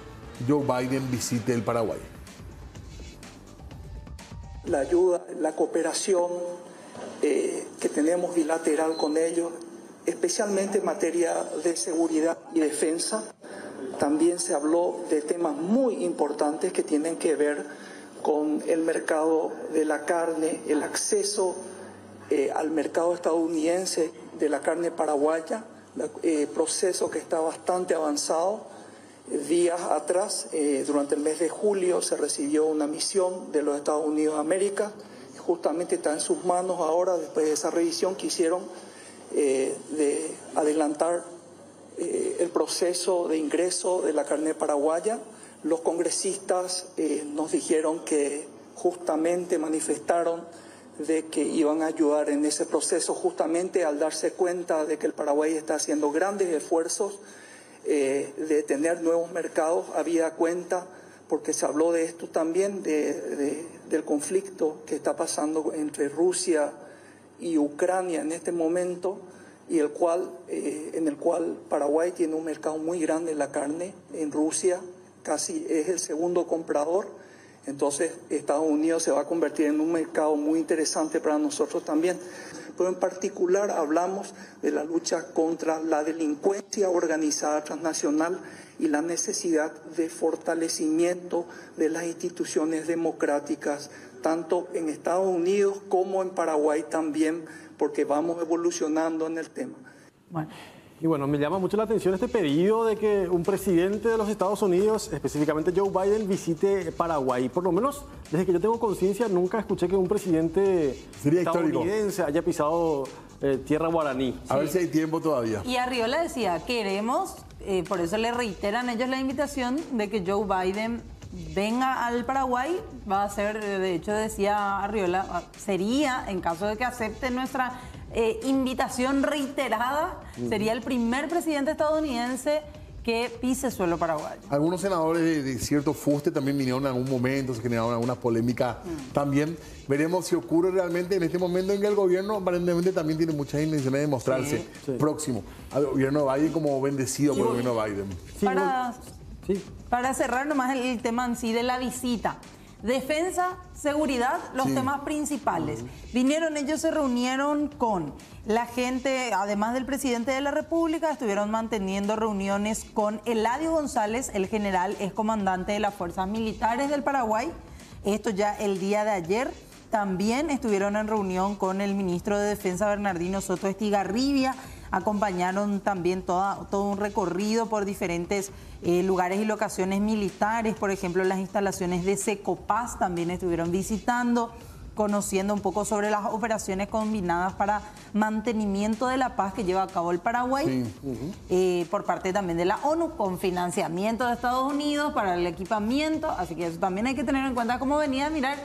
Joe Biden, visite el Paraguay. la ayuda, la cooperación eh, que tenemos bilateral con ellos, especialmente en materia de seguridad y defensa. También se habló de temas muy importantes que tienen que ver con el mercado de la carne, el acceso eh, al mercado estadounidense de la carne paraguaya, eh, proceso que está bastante avanzado. Días atrás, eh, durante el mes de julio, se recibió una misión de los Estados Unidos de América. Justamente está en sus manos ahora, después de esa revisión que hicieron, eh, de adelantar eh, el proceso de ingreso de la carne paraguaya. Los congresistas eh, nos dijeron que justamente manifestaron de que iban a ayudar en ese proceso justamente al darse cuenta de que el Paraguay está haciendo grandes esfuerzos de tener nuevos mercados, había cuenta, porque se habló de esto también, de- del conflicto que está pasando entre Rusia y Ucrania en este momento, y el cual, eh, en el cual Paraguay tiene un mercado muy grande en la carne, en Rusia casi es el segundo comprador, entonces Estados Unidos se va a convertir en un mercado muy interesante para nosotros también. Pero en particular hablamos de la lucha contra la delincuencia organizada transnacional y la necesidad de fortalecimiento de las instituciones democráticas, tanto en Estados Unidos como en Paraguay también, porque vamos evolucionando en el tema. Bueno, Y bueno, me llama mucho la atención este pedido de que un presidente de los Estados Unidos, específicamente Joe Biden, visite Paraguay. Por lo menos, desde que yo tengo conciencia, nunca escuché que un presidente Sería histórico. estadounidense haya pisado eh, tierra guaraní. A ver si hay tiempo todavía. Y Arriola decía, queremos, eh, por eso le reiteran ellos la invitación de que Joe Biden venga al Paraguay, va a ser, eh, de hecho decía Arriola, ah, sería, en caso de que acepte nuestra eh, invitación reiterada, sería el primer presidente estadounidense que pise suelo paraguayo. Algunos senadores de, de cierto fuste también vinieron en algún momento, se generaron alguna polémica Mm. también. Veremos si ocurre realmente en este momento en que el gobierno aparentemente también tiene muchas intenciones de mostrarse próximo al gobierno de Biden como bendecido por el gobierno de Biden. Sí, para, Sí. para cerrar nomás el, el tema en sí de la visita. Defensa, seguridad, los Sí. temas principales. Vinieron, ellos se reunieron con la gente, además del presidente de la República, estuvieron manteniendo reuniones con Eladio González, el general, es comandante de las Fuerzas Militares del Paraguay. Esto ya el día de ayer. También estuvieron en reunión con el ministro de Defensa Bernardino Soto Estigarribia. Acompañaron también toda- todo un recorrido por diferentes eh, lugares y locaciones militares. Por ejemplo, las instalaciones de Secopaz también estuvieron visitando conociendo un poco sobre las operaciones combinadas para mantenimiento de la paz que lleva a cabo el Paraguay, eh, por parte también de la ONU, con financiamiento de Estados Unidos para el equipamiento, así que eso también hay que tener en cuenta cómo venía a mirar,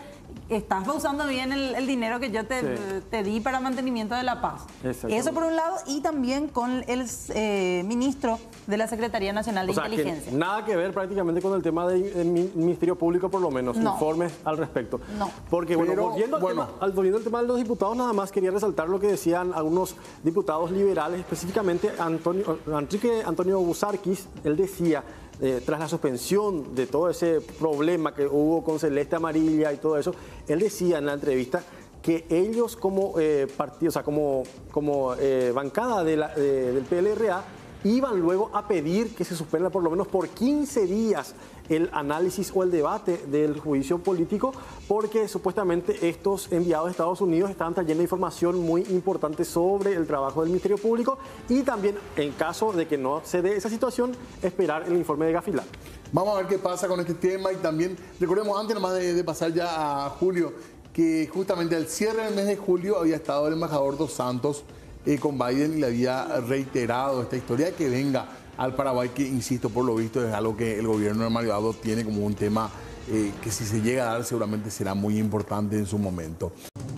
estás usando bien el, el dinero que yo te, Sí. te di para mantenimiento de la paz. Eso por un lado, y también con el eh, ministro de la Secretaría Nacional de O sea, que Inteligencia. nada que ver prácticamente con el tema del del mi- Ministerio Público, por lo menos, No. informes al respecto. No. Porque, bueno, Pero, volviendo, al bueno. tema, al- volviendo al tema de los diputados, nada más quería resaltar lo que decían algunos diputados liberales, específicamente Antonio, Enrique Antonio Busarquis, él decía, eh, tras la suspensión de todo ese problema que hubo con Celeste Amarilla y todo eso, él decía en la entrevista que ellos como eh, partido, o sea, como, como eh, bancada del PLRA, iban luego a pedir que se suspenda por lo menos por 15 días el análisis o el debate del juicio político, porque supuestamente estos enviados de Estados Unidos estaban trayendo información muy importante sobre el trabajo del Ministerio Público y también, en caso de que no se dé esa situación, esperar el informe de Gafilán. Vamos a ver qué pasa con este tema y también recordemos antes nomás de, de pasar ya a Julio que justamente al cierre del mes de julio había estado el embajador Dos Santos eh, con Biden y le había reiterado esta historia de que venga al Paraguay que insisto por lo visto es algo que el gobierno de Mario Abdo tiene como un tema eh, que si se llega a dar seguramente será muy importante en su momento.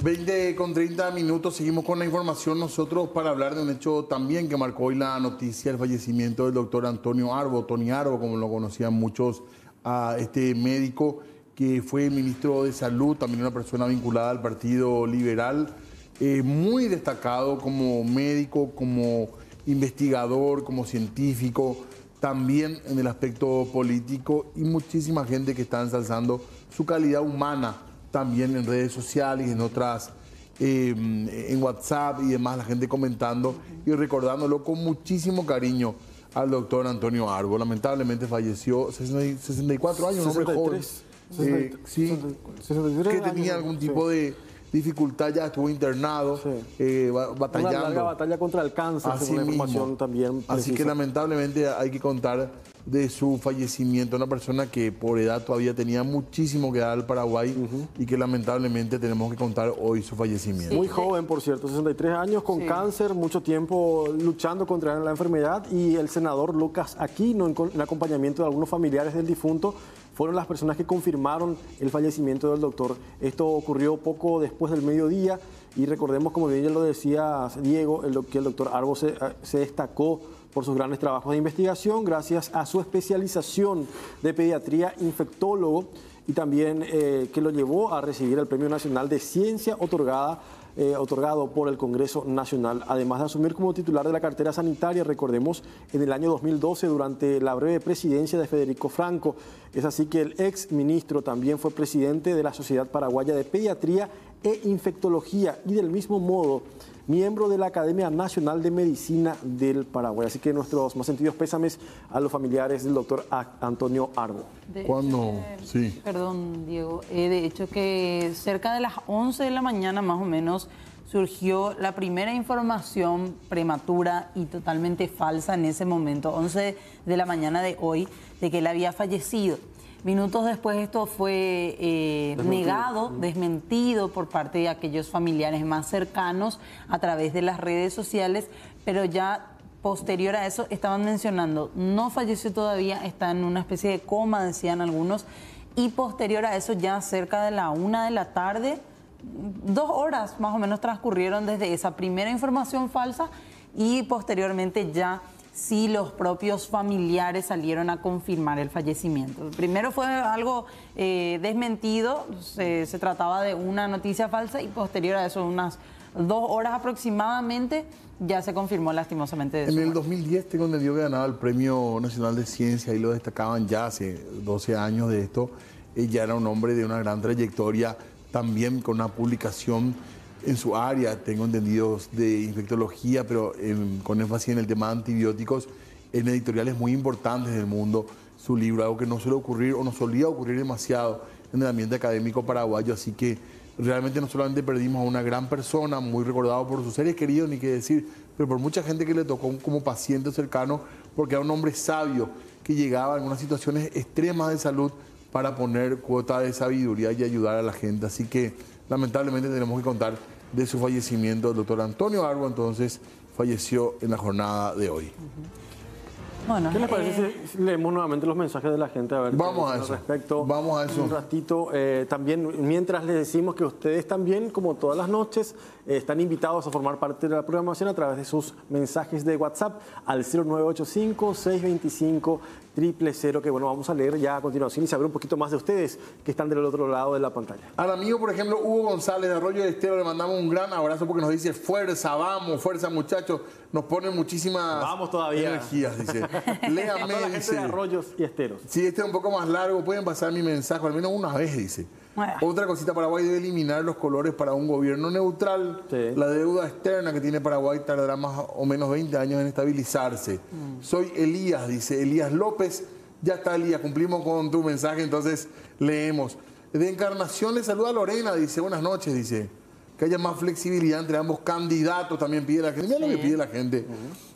20 con 30 minutos, seguimos con la información nosotros para hablar de un hecho también que marcó hoy la noticia, el fallecimiento del doctor Antonio Arbo, Tony Arbo, como lo conocían muchos, a este médico que fue ministro de Salud, también una persona vinculada al Partido Liberal, eh, muy destacado como médico, como investigador, como científico, también en el aspecto político y muchísima gente que está ensalzando su calidad humana también en redes sociales y en otras, eh, en WhatsApp y demás, la gente comentando y recordándolo con muchísimo cariño al doctor Antonio Arbo. Lamentablemente falleció, 60 64 años, un hombre joven. 63, Eh, sí, 63 que tenía algún tipo de dificultad, ya estuvo internado, Sí. eh, ba- Una batallando. larga batalla contra el cáncer, Así según la mismo. información también Así que lamentablemente hay que contar de su fallecimiento, una persona que por edad todavía tenía muchísimo que dar al Paraguay y que lamentablemente tenemos que contar hoy su fallecimiento. Muy joven, por cierto, 63 años, con Sí. cáncer, mucho tiempo luchando contra la enfermedad y el senador Lucas Aquino, en acompañamiento de algunos familiares del difunto, fueron las personas que confirmaron el fallecimiento del doctor. Esto ocurrió poco después del mediodía y recordemos, como bien ya lo decía Diego, el, que el doctor Arbo se, eh, se destacó por sus grandes trabajos de investigación gracias a su especialización de pediatría infectólogo y también eh, que lo llevó a recibir el Premio Nacional de Ciencia otorgada, eh, otorgado por el Congreso Nacional, además de asumir como titular de la cartera sanitaria, recordemos, en el año 2012 durante la breve presidencia de Federico Franco. Es así que el ex ministro también fue presidente de la Sociedad Paraguaya de Pediatría e Infectología y del mismo modo miembro de la Academia Nacional de Medicina del Paraguay. Así que nuestros más sentidos pésames a los familiares del doctor Antonio Arbo. De ¿Cuándo? hecho, Sí. Perdón, Diego. Eh, de hecho, que cerca de las 11 de la mañana, más o menos, surgió la primera información prematura y totalmente falsa en ese momento, 11 de la mañana de hoy, de que él había fallecido. Minutos después esto fue eh, negado, desmentido por parte de aquellos familiares más cercanos a través de las redes sociales, pero ya posterior a eso estaban mencionando, no falleció todavía, está en una especie de coma, decían algunos, y posterior a eso ya cerca de la una de la tarde, dos horas más o menos transcurrieron desde esa primera información falsa y posteriormente ya si los propios familiares salieron a confirmar el fallecimiento. Primero fue algo eh, desmentido, se, se trataba de una noticia falsa y posterior a eso, unas dos horas aproximadamente, ya se confirmó lastimosamente. De En el muerte. 2010 tengo entendido que ganaba el Premio Nacional de Ciencia y lo destacaban ya hace 12 años de esto. Ella era un hombre de una gran trayectoria, también con una publicación en su área, tengo entendido, de infectología, pero con énfasis en el tema de antibióticos, en editoriales muy importantes del mundo. Su libro, algo que no suele ocurrir o no solía ocurrir demasiado en el ambiente académico paraguayo, así que realmente no solamente perdimos a una gran persona, muy recordado por sus seres queridos, ni qué decir, pero por mucha gente que le tocó como paciente cercano, porque era un hombre sabio que llegaba en unas situaciones extremas de salud para poner cuota de sabiduría y ayudar a la gente. Así que lamentablemente tenemos que contar de su fallecimiento. El doctor Antonio Arbo entonces falleció en la jornada de hoy. Bueno, ¿Qué les eh, parece si leemos nuevamente los mensajes de la gente? A ver, qué Vamos a eso. Respecto. Vamos a eso. Un ratito. eh, también, mientras les decimos que ustedes también, como todas las noches, están invitados a formar parte de la programación a través de sus mensajes de WhatsApp al 0985-625. Triple cero, que bueno, vamos a leer ya a continuación y saber un poquito más de ustedes que están del otro lado de la pantalla. Al amigo, por ejemplo, Hugo González de Arroyo de Estero, le mandamos un gran abrazo porque nos dice fuerza, vamos, fuerza muchachos. Nos pone muchísimas Vamos todavía. energías, dice. A toda Léame, la gente dice. de arroyos y esteros. Si este es un poco más largo, pueden pasar mi mensaje, al menos una vez, dice. Bueno. Otra cosita, Paraguay debe eliminar los colores para un gobierno neutral. Sí. La deuda externa que tiene Paraguay tardará más o menos 20 años en estabilizarse. Soy Elías, dice Elías López. Ya está, Elías, cumplimos con tu mensaje, entonces leemos. De Encarnación le saluda Lorena, dice, buenas noches, dice. Que haya más flexibilidad entre ambos candidatos, también pide la gente. Mira lo que pide la gente.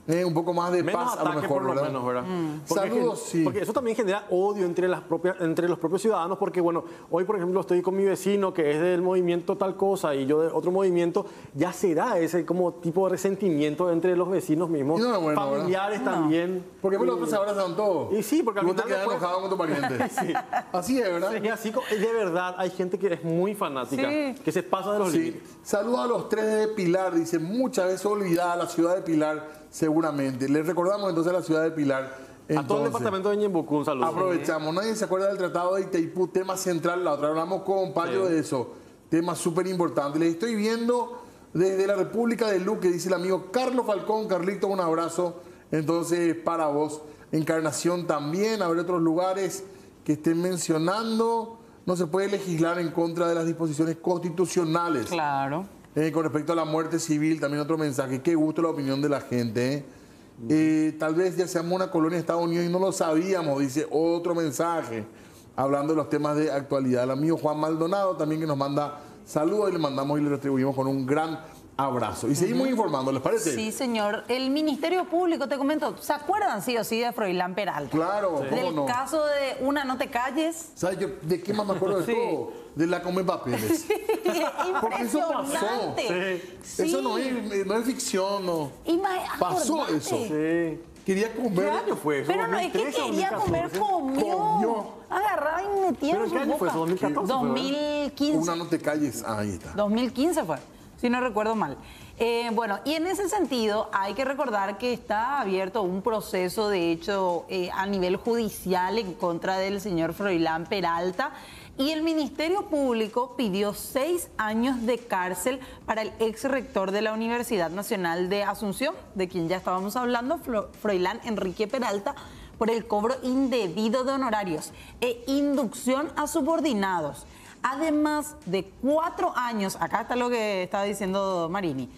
Eh, un poco más de Menos paz, a lo mejor, por lo ¿verdad? menos, ¿verdad? Mm. Porque Saludos, sí. Porque eso también genera odio entre, las propias, entre los propios ciudadanos, porque bueno, hoy por ejemplo estoy con mi vecino que es del movimiento tal cosa y yo de otro movimiento, ya se da ese como tipo de resentimiento entre los vecinos mismos, no familiares también. Porque pues Y- los otros se abrazan todos. Y sí, porque al Vos te final quedas después- enojado con tu pariente. Sí. Así es, ¿verdad? Y así, de verdad, hay gente que es muy fanática, Sí. que se pasa de los Sí. límites. Saludos a los tres de Pilar, dice, muchas veces olvidada la ciudad de Pilar, seguramente. Les recordamos entonces la ciudad de Pilar. A todo el departamento de Ñembucú, un saludo. Aprovechamos, nadie se acuerda del Tratado de Itaipú, tema central, la otra hablamos con Payo Sí. de eso, tema súper importante. Les estoy viendo desde la República de Luque, dice el amigo Carlos Falcón, Carlito, un abrazo. Entonces, para vos, Encarnación también, habrá otros lugares que estén mencionando. No se puede legislar en contra de las disposiciones constitucionales. Claro. Eh, con respecto a la muerte civil, también otro mensaje. Qué gusto la opinión de la gente. ¿eh? Eh, tal vez ya seamos una colonia de Estados Unidos y no lo sabíamos, dice otro mensaje. Hablando de los temas de actualidad. El amigo Juan Maldonado también que nos manda saludos y le mandamos y le retribuimos con un gran abrazo. Y seguimos informando, ¿les parece? Sí, señor. El Ministerio Público, te comento, ¿se acuerdan sí o sí de Froilán Peralta? Claro, ¿cómo Del no? caso de Una No Te Calles. ¿Sabes yo de qué más me acuerdo de Sí. todo? De la Come Papeles. Porque eso pasó. Impresionante. Eso Sí. no es, no es ficción, no. Ima- Pasó acordate. eso. Sí. Quería comer. ¿Qué año fue eso? Pero no es que 2013, quería comer, 2014. comió. Comió. Agarraba y metía ¿Pero en en qué su año fue boca. eso? 2014 fue, ¿verdad? 2015. Una no te calles. Ahí está. 2015 fue, si no recuerdo mal. Eh, bueno, y en ese sentido hay que recordar que está abierto un proceso, de hecho, eh, a nivel judicial en contra del señor Froilán Peralta. Y el Ministerio Público pidió seis años de cárcel para el ex rector de la Universidad Nacional de Asunción, de quien ya estábamos hablando, Fro- Froilán Enrique Peralta, por el cobro indebido de honorarios e inducción a subordinados. Además de cuatro años, acá está lo que estaba diciendo Marini,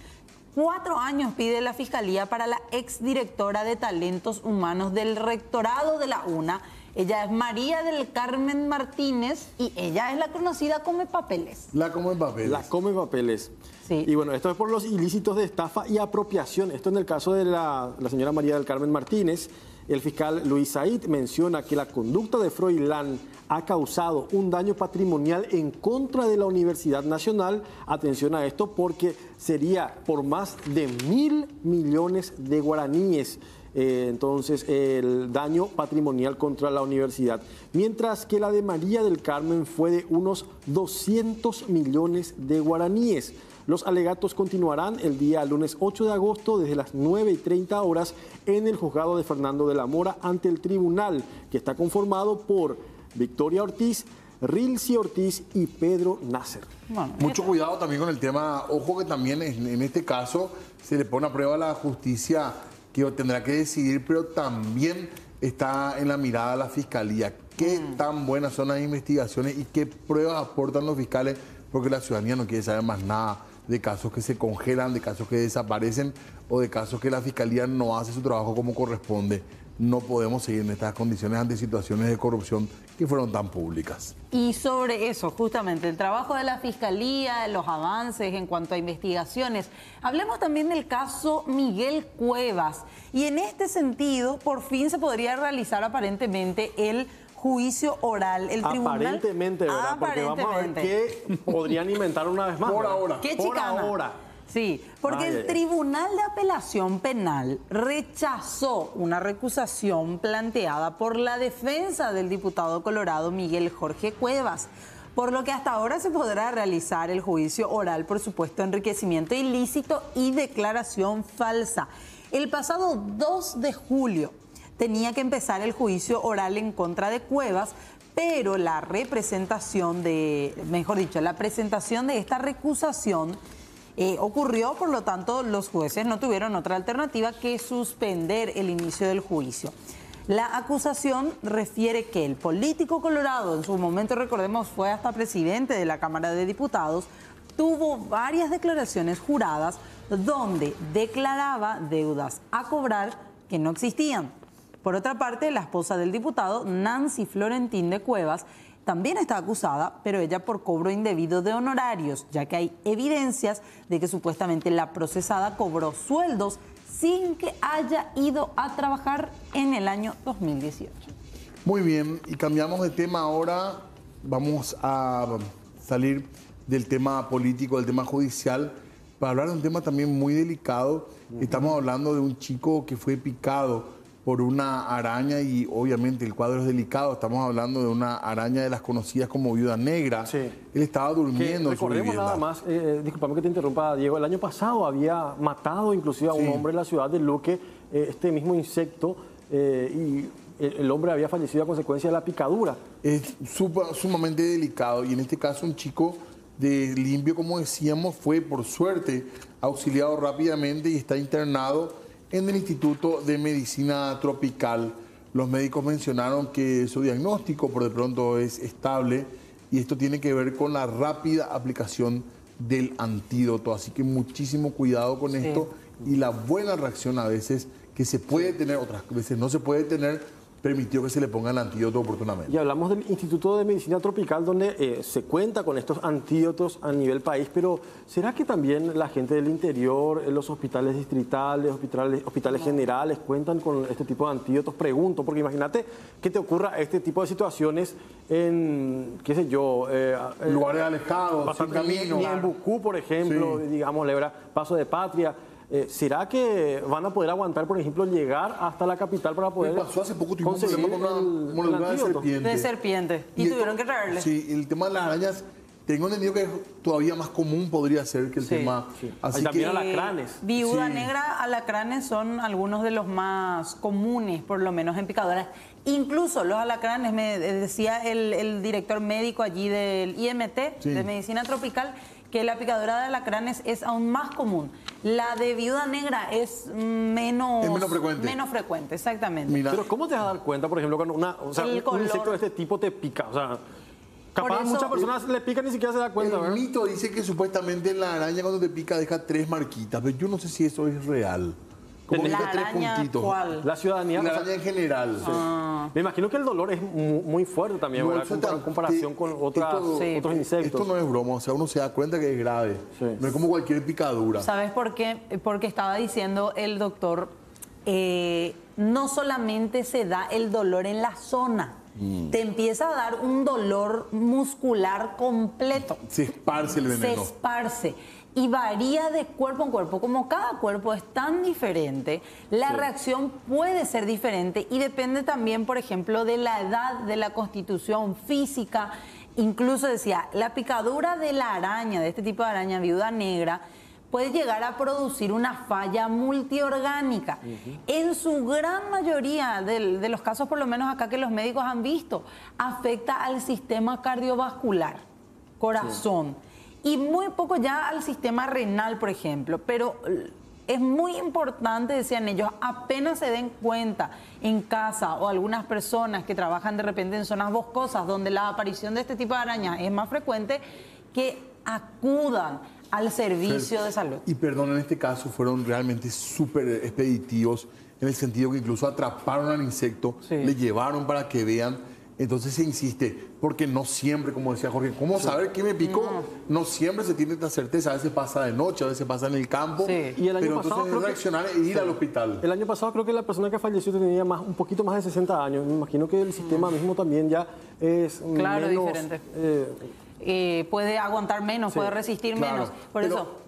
cuatro años pide la Fiscalía para la exdirectora de Talentos Humanos del Rectorado de la UNA. Ella es María del Carmen Martínez y ella es la conocida como Papeles. La como en papel. La come papeles. Sí. Y bueno, esto es por los ilícitos de estafa y apropiación. Esto en el caso de la, la señora María del Carmen Martínez. El fiscal Luis Said menciona que la conducta de Froilán ha causado un daño patrimonial en contra de la Universidad Nacional. Atención a esto porque sería por más de mil millones de guaraníes. eh, entonces el daño patrimonial contra la universidad, mientras que la de María del Carmen fue de unos 200 millones de guaraníes. Los alegatos continuarán el día lunes 8 de agosto desde las 9 y 30 horas en el juzgado de Fernando de la Mora ante el tribunal, que está conformado por Victoria Ortiz, Rilsi Ortiz y Pedro Nasser. Mucho cuidado también con el tema, ojo que también en, en este caso se le pone a prueba a la justicia que tendrá que decidir, pero también está en la mirada la fiscalía. ¿Qué tan buenas son las investigaciones y qué pruebas aportan los fiscales? Porque la ciudadanía no quiere saber más nada de casos que se congelan, de casos que desaparecen o de casos que la fiscalía no hace su trabajo como corresponde. No podemos seguir en estas condiciones ante situaciones de corrupción que fueron tan públicas. Y sobre eso, justamente, el trabajo de la Fiscalía, los avances en cuanto a investigaciones. Hablemos también del caso Miguel Cuevas. Y en este sentido, por fin se podría realizar aparentemente el juicio oral. El tribunal. Aparentemente, ¿verdad? Porque vamos a ver qué podrían inventar una vez más. Por ahora. ¿Qué Por chicana? ahora. Sí, porque Ay, el. Tribunal de Apelación Penal rechazó una recusación planteada por la defensa del diputado colorado Miguel Jorge Cuevas, por lo que hasta ahora se podrá realizar el juicio oral por supuesto enriquecimiento ilícito y declaración falsa. El pasado 2 de julio tenía que empezar el juicio oral en contra de Cuevas, pero la representación de, mejor dicho, la presentación de esta recusación eh, ocurrió, por lo tanto, los jueces no tuvieron otra alternativa que suspender el inicio del juicio. La acusación refiere que el político colorado, en su momento recordemos fue hasta presidente de la Cámara de Diputados, tuvo varias declaraciones juradas donde declaraba deudas a cobrar que no existían. Por otra parte, la esposa del diputado, Nancy Florentín de Cuevas, también está acusada, pero ella por cobro indebido de honorarios, ya que hay evidencias de que supuestamente la procesada cobró sueldos sin que haya ido a trabajar en el año 2018. Muy bien, y cambiamos de tema ahora. Vamos a salir del tema político, del tema judicial, para hablar de un tema también muy delicado. Estamos hablando de un chico que fue picado por una araña y obviamente el cuadro es delicado. Estamos hablando de una araña de las conocidas como viuda negra. Sí. Él estaba Que durmiendo en su recordemos nada más, eh, disculpame que te interrumpa, Diego, el año pasado había matado inclusive a un Sí. hombre en la ciudad de Luque, eh, este mismo insecto, eh, y el, el hombre había fallecido a consecuencia de la picadura. es supa- sumamente delicado y en este caso un chico de limpio, como decíamos, fue por suerte auxiliado rápidamente y está internado en el Instituto de Medicina Tropical. Los médicos mencionaron que su diagnóstico por de pronto es estable y esto tiene que ver con la rápida aplicación del antídoto, así que muchísimo cuidado con esto y la buena reacción a veces que se puede tener, otras veces no se puede tener, permitió que se le ponga el antídoto oportunamente. Y hablamos del Instituto de Medicina Tropical, donde eh, se cuenta con estos antídotos a nivel país, pero ¿será que también la gente del interior, eh, los hospitales distritales, hospitales, hospitales generales, cuentan con este tipo de antídotos? Pregunto, porque imagínate que te ocurra este tipo de situaciones en, qué sé yo, eh, eh, lugares alejados, sin camino. ni en Bucú, por ejemplo, Sí. digamos, ¿verdad? Paso de Patria. Eh, ¿Será que van a poder aguantar, por ejemplo, llegar hasta la capital para poder pasó hace poco tuvimos un conseguir problema con una el- mordedura el de serpiente. De serpiente. Y, tuvieron que traerle. Sí, el tema de las arañas, tengo entendido que es todavía más común podría ser que el Sí, tema. sí. Así Hay también que, alacranes. Viuda Sí. negra, alacranes son algunos de los más comunes, por lo menos en picadoras. Incluso los alacranes, me decía el, el director médico allí del IMT, Sí. de Medicina Tropical, que la picadura de alacranes es aún más común. La de viuda negra es menos, Es menos frecuente. menos frecuente, exactamente. Mira, Pero ¿cómo te vas a dar cuenta, por ejemplo, cuando una, o sea, un- color. insecto de este tipo te pica? O sea, capaz eso- muchas personas le pican y ni siquiera se da cuenta, el ¿verdad? mito dice que supuestamente la araña cuando te pica deja tres marquitas, pero yo no sé si eso es real. Como ¿La tres araña puntitos. cuál? La ciudadanía, La o sea, araña en general. me imagino que el dolor es mu- muy fuerte también, No, ¿verdad? En comparación con otras, esto- Sí. otros insectos. Esto no es broma, o sea, uno se da cuenta que es grave. Sí. No es como cualquier picadura. ¿Sabes por qué? Porque estaba diciendo el doctor, eh, no solamente se da el dolor en la zona, Mm. te empieza a dar un dolor muscular completo. Se esparce el Se veneno. esparce. Y varía de cuerpo en cuerpo. Como cada cuerpo es tan diferente, la reacción puede ser diferente y depende también, por ejemplo, de la edad, de la constitución física. Incluso decía, la picadura de la araña, de este tipo de araña viuda negra, puede llegar a producir una falla multiorgánica. En su gran mayoría de, los casos, por lo menos acá que los médicos han visto, afecta al sistema cardiovascular, corazón, y muy poco ya al sistema renal, por ejemplo. Pero es muy importante, decían ellos, apenas se den cuenta en casa o algunas personas que trabajan de repente en zonas boscosas donde la aparición de este tipo de arañas es más frecuente, que acudan al servicio de salud. Y perdón, en este caso fueron realmente súper expeditivos en el sentido que incluso atraparon al insecto, le llevaron para que vean. Entonces se insiste, porque no siempre, como decía Jorge, ¿cómo saber qué me picó? No. siempre se tiene esta certeza, a veces pasa de noche, a veces pasa en el campo. Y el año pero pasado entonces reaccionar e ir al hospital. El año pasado creo que la persona que falleció tenía más, un poquito más de 60 años. Me imagino que el sistema mismo también ya es claro, menos, diferente. Eh, eh, puede aguantar menos, puede resistir menos. Por eso.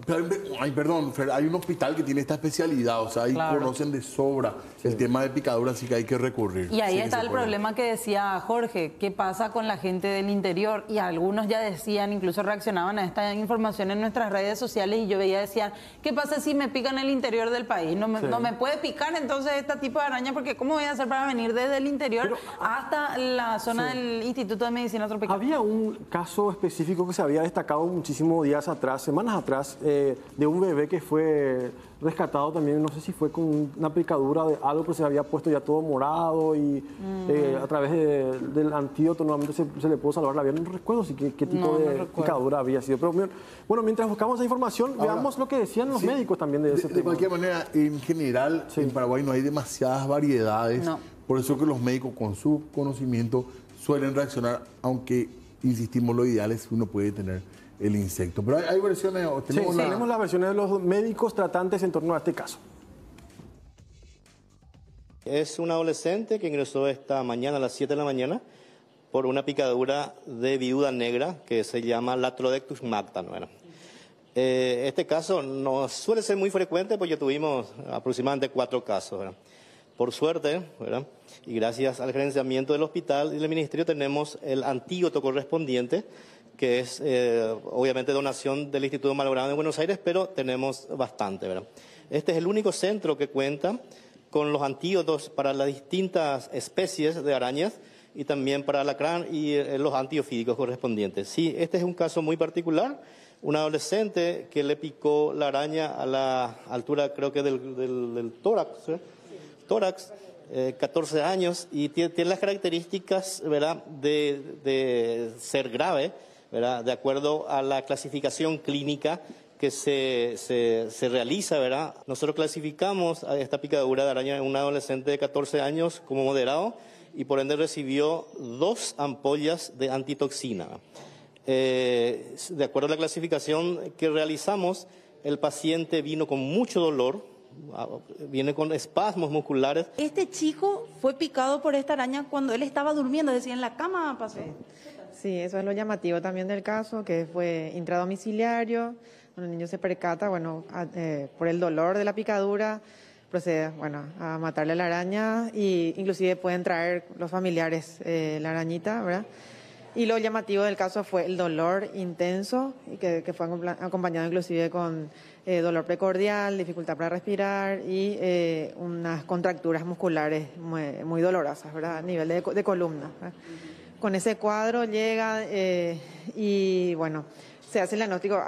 ay, perdón, hay un hospital que tiene esta especialidad, o sea, ahí conocen de sobra el tema de picadura, así que hay que recurrir. Y ahí está el problema que decía Jorge, ¿qué pasa con la gente del interior? Y algunos ya decían, incluso reaccionaban a esta información en nuestras redes sociales y yo veía, decían, ¿qué pasa si me pican el interior del país? No me, no me puede picar entonces este tipo de araña, porque ¿cómo voy a hacer para venir desde el interior hasta la zona del Instituto de Medicina Tropical? Había un caso específico específico que se había destacado muchísimos días atrás, semanas atrás, eh, de un bebé que fue rescatado también, no sé si fue con una picadura de algo, pero se había puesto ya todo morado y eh, a través del antídoto nuevamente se, le pudo salvar la vida. No recuerdo si qué, tipo de picadura había sido. Pero bueno, mientras buscamos esa información, veamos lo que decían los médicos también de ese tema. De cualquier manera, en general, en Paraguay no hay demasiadas variedades. Por eso que los médicos con su conocimiento suelen reaccionar, aunque insistimos, lo ideal es que uno puede tener el insecto. Pero hay, versiones... Tenemos, sí, tenemos las versiones de los médicos tratantes en torno a este caso. Es un adolescente que ingresó esta mañana a las 7 de la mañana por una picadura de viuda negra que se llama Latrodectus magta. Eh, este caso no suele ser muy frecuente, porque ya tuvimos aproximadamente cuatro casos. Por suerte, y gracias al gerenciamiento del hospital y del ministerio tenemos el antídoto correspondiente, que es eh, obviamente donación del Instituto Malogrado de Buenos Aires, pero tenemos bastante. Este es el único centro que cuenta con los antídotos para las distintas especies de arañas y también para alacrán y eh, los antiofídicos correspondientes. Sí, este es un caso muy particular. Un adolescente que le picó la araña a la altura, creo que del, tórax. Tórax 14 eh, años y tiene, las características ¿verdad? De, ser grave, ¿verdad? de acuerdo a la clasificación clínica que se, se, realiza. ¿verdad? Nosotros clasificamos a esta picadura de araña en un adolescente de 14 años como moderado y por ende recibió dos ampollas de antitoxina. Eh, de acuerdo a la clasificación que realizamos, el paciente vino con mucho dolor, viene con espasmos musculares. Este chico fue picado por esta araña cuando él estaba durmiendo, decía, en la cama pasó. Sí, eso es lo llamativo también del caso, que fue intradomiciliario, el niño se percata, bueno, eh, por el dolor de la picadura, procede, bueno, a matarle a la araña y inclusive pueden traer los familiares eh, la arañita, ¿verdad? Y lo llamativo del caso fue el dolor intenso, y que, fue acompañado inclusive con eh, dolor precordial, dificultad para respirar y eh, unas contracturas musculares muy, dolorosas, ¿verdad? A nivel de, columna. Con ese cuadro llega eh, y, bueno, se hace el diagnóstico,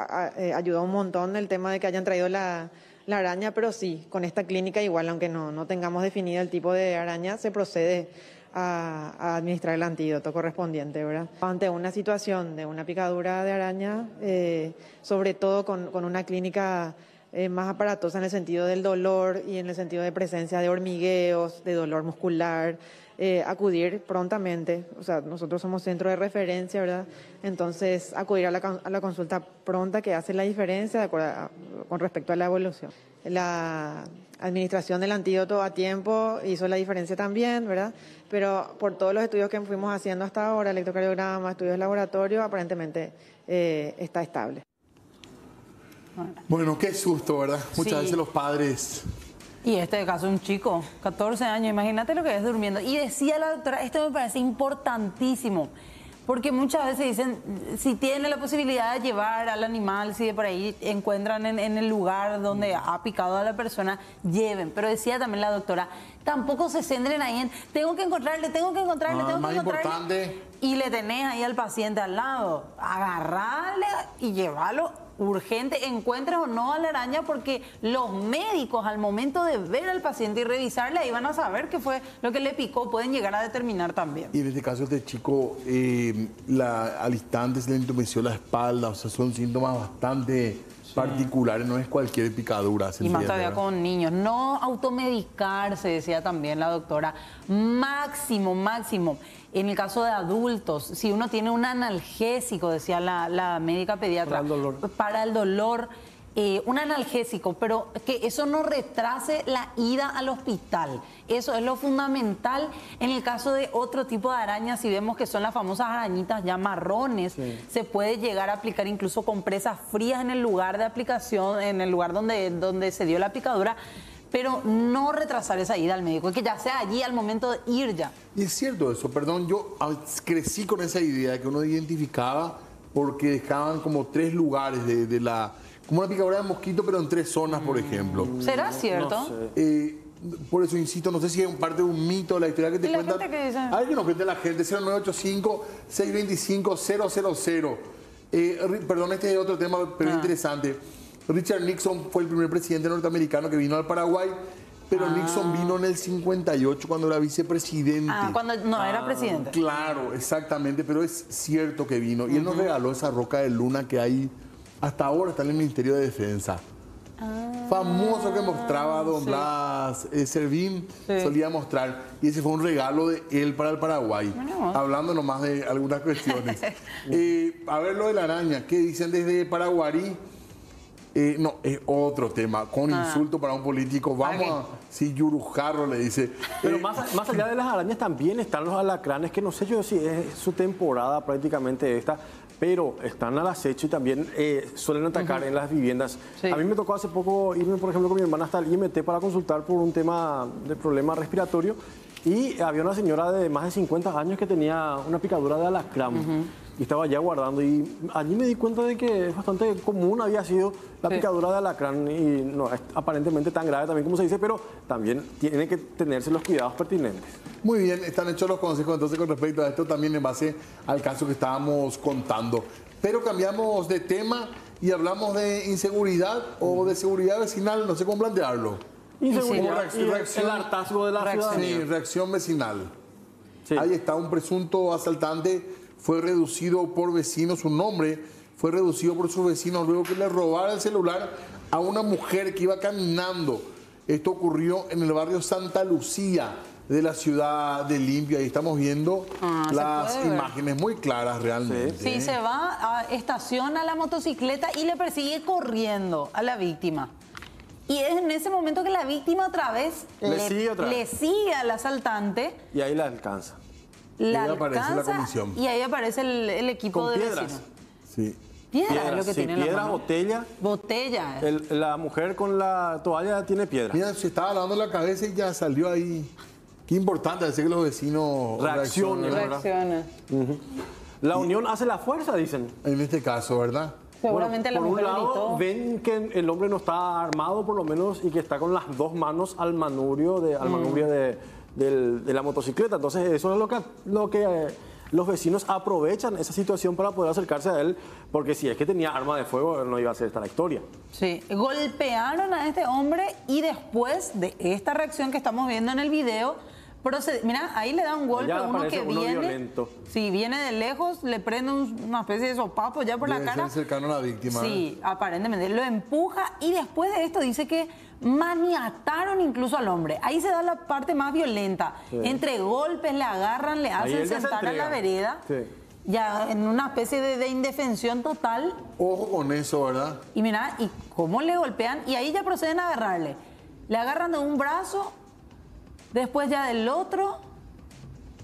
ayuda un montón el tema de que hayan traído la, araña, pero sí, con esta clínica igual, aunque no, no tengamos definido el tipo de araña, se procede a, administrar el antídoto correspondiente, ¿verdad? Ante una situación de una picadura de araña, eh, sobre todo con, una clínica eh, más aparatosa en el sentido del dolor y en el sentido de presencia de hormigueos, de dolor muscular, eh, acudir prontamente, o sea, nosotros somos centro de referencia, ¿verdad? Entonces, acudir a la, consulta pronta que hace la diferencia con respecto a la evolución. La administración del antídoto a tiempo hizo la diferencia también, ¿verdad? Pero por todos los estudios que fuimos haciendo hasta ahora, electrocardiograma, estudios de laboratorio, aparentemente eh, está estable. Bueno, qué susto, ¿verdad? Muchas Sí. veces los padres Y este caso, un chico, 14 años, imagínate lo que es durmiendo. Y decía la doctora, esto me parece importantísimo, porque muchas veces dicen, si tiene la posibilidad de llevar al animal, si de por ahí encuentran en, en el lugar donde ha picado a la persona, lleven. Pero decía también la doctora, tampoco se centren ahí en, tengo que encontrarle, tengo que encontrarle, Ah, tengo más que encontrarle. importante. Y le tenés ahí al paciente al lado, agarrarle y llevarlo urgente, encuentres o no a la araña, porque los médicos al momento de ver al paciente y revisarle, ahí van a saber qué fue lo que le picó, pueden llegar a determinar también. Y en este caso, este chico, eh, la, al instante se le entumeció la espalda, o sea, son síntomas bastante particulares, no es cualquier picadura. se Y más todavía ¿verdad? con niños. No automedicarse, decía también la doctora. Máximo, máximo. En el caso de adultos, si uno tiene un analgésico, decía la, la médica pediatra. Para el dolor. Para el dolor, eh, un analgésico, pero que eso no retrase la ida al hospital. Eso es lo fundamental en el caso de otro tipo de arañas. Si vemos que son las famosas arañitas ya marrones, se puede llegar a aplicar incluso compresas frías en el lugar de aplicación, en el lugar donde, donde se dio la picadura. Pero no retrasar esa ida al médico, que ya sea allí al momento de ir ya. Y es cierto eso, perdón, yo crecí con esa idea de que uno identificaba porque dejaban como tres lugares de, de la... Como una picadura de mosquito, pero en tres zonas, por ejemplo. ¿Será cierto? Eh, por eso insisto, no sé si es parte de un mito de la historia que te ¿Y la cuentan. que nos cuente la gente, 0985-625-000. Eh, perdón, este es otro tema, pero Ah. interesante. Richard Nixon fue el primer presidente norteamericano que vino al Paraguay, pero Nixon vino en el 58 cuando era vicepresidente. Ah, cuando no era presidente. Claro, exactamente, pero es cierto que vino. Y él nos regaló esa roca de luna que hay hasta ahora, está en el Ministerio de Defensa. Famoso que mostraba Don sí. Blas eh, Servín, Sí. solía mostrar. Y ese fue un regalo de él para el Paraguay. Bueno. Hablando nomás de algunas cuestiones. Eh, a ver lo de la araña, ¿qué dicen desde Paraguarí? Eh, no, es otro tema, con Ah. insulto para un político. Vamos qué? a, si Yurujarro le dice. Pero Eh, más, más allá de las arañas también están los alacranes, que no sé yo si es su temporada prácticamente esta, pero están al acecho y también eh, suelen atacar en las viviendas. Sí. A mí me tocó hace poco irme, por ejemplo, con mi hermana hasta el IMT para consultar por un tema de problema respiratorio y había una señora de más de 50 años que tenía una picadura de alacrán. Y estaba ya guardando y allí me di cuenta de que es bastante común había sido la Sí. picadura de alacrán y no es aparentemente tan grave también como se dice, pero también tiene que tenerse los cuidados pertinentes. Muy bien, están hechos los consejos entonces con respecto a esto también en base al caso que estábamos contando. Pero cambiamos de tema y hablamos de inseguridad o de seguridad vecinal, no sé cómo plantearlo. Inseguridad reacción- y el- reacción- el hartazgo de la reacción. Sí, reacción vecinal. Sí. Ahí está, un presunto asaltante fue reducido por vecinos, su nombre fue reducido por sus vecinos luego que le robara el celular a una mujer que iba caminando. Esto ocurrió en el barrio Santa Lucía de la ciudad de Limpia. Ahí estamos viendo Ah, las imágenes muy claras realmente. Sí, se va, a, estaciona la motocicleta y le persigue corriendo a la víctima. Y es en ese momento que la víctima otra vez Le sigue otra vez. le sigue al asaltante, Y ahí la alcanza. La Ahí aparece la comisión. y ahí aparece el, el equipo Con de piedras. vecinos. Sí. Piedra es Piedras, lo que sí, tiene la piedras, mano. botella. Botella. El- la mujer con la toalla tiene piedra. Mira, se estaba lavando la cabeza y ya salió ahí. Qué importante decir que los vecinos Reaccionen, reaccionen, ¿verdad? Reacciona. La unión hace la fuerza, dicen. En este caso, ¿verdad? Seguramente Bueno, la por mujer un lado, gritó. ven que el hombre no está armado, por lo menos, y que está con las dos manos al manubrio de, al manubrio de, de la motocicleta. Entonces, eso es lo que, lo que eh, los vecinos aprovechan esa situación para poder acercarse a él, porque si es que tenía arma de fuego, no iba a ser esta la historia. Sí, golpearon a este hombre y después de esta reacción que estamos viendo en el video, procede- mira, ahí le da un golpe a uno que uno viene. violento. Sí, viene de lejos, le prende un- una especie de sopapo ya por la cara. ser cercano a la víctima. ¿eh? Sí, aparentemente. Lo empuja y después de esto dice que maniataron incluso al hombre. Ahí se da la parte más violenta. Entre golpes, le agarran, le hacen se sentar a la vereda. Sí. Ya en una especie de, de indefensión total. Ojo con eso, ¿verdad? Y mira, y cómo le golpean, y ahí ya proceden a agarrarle. Le agarran de un brazo, después ya del otro,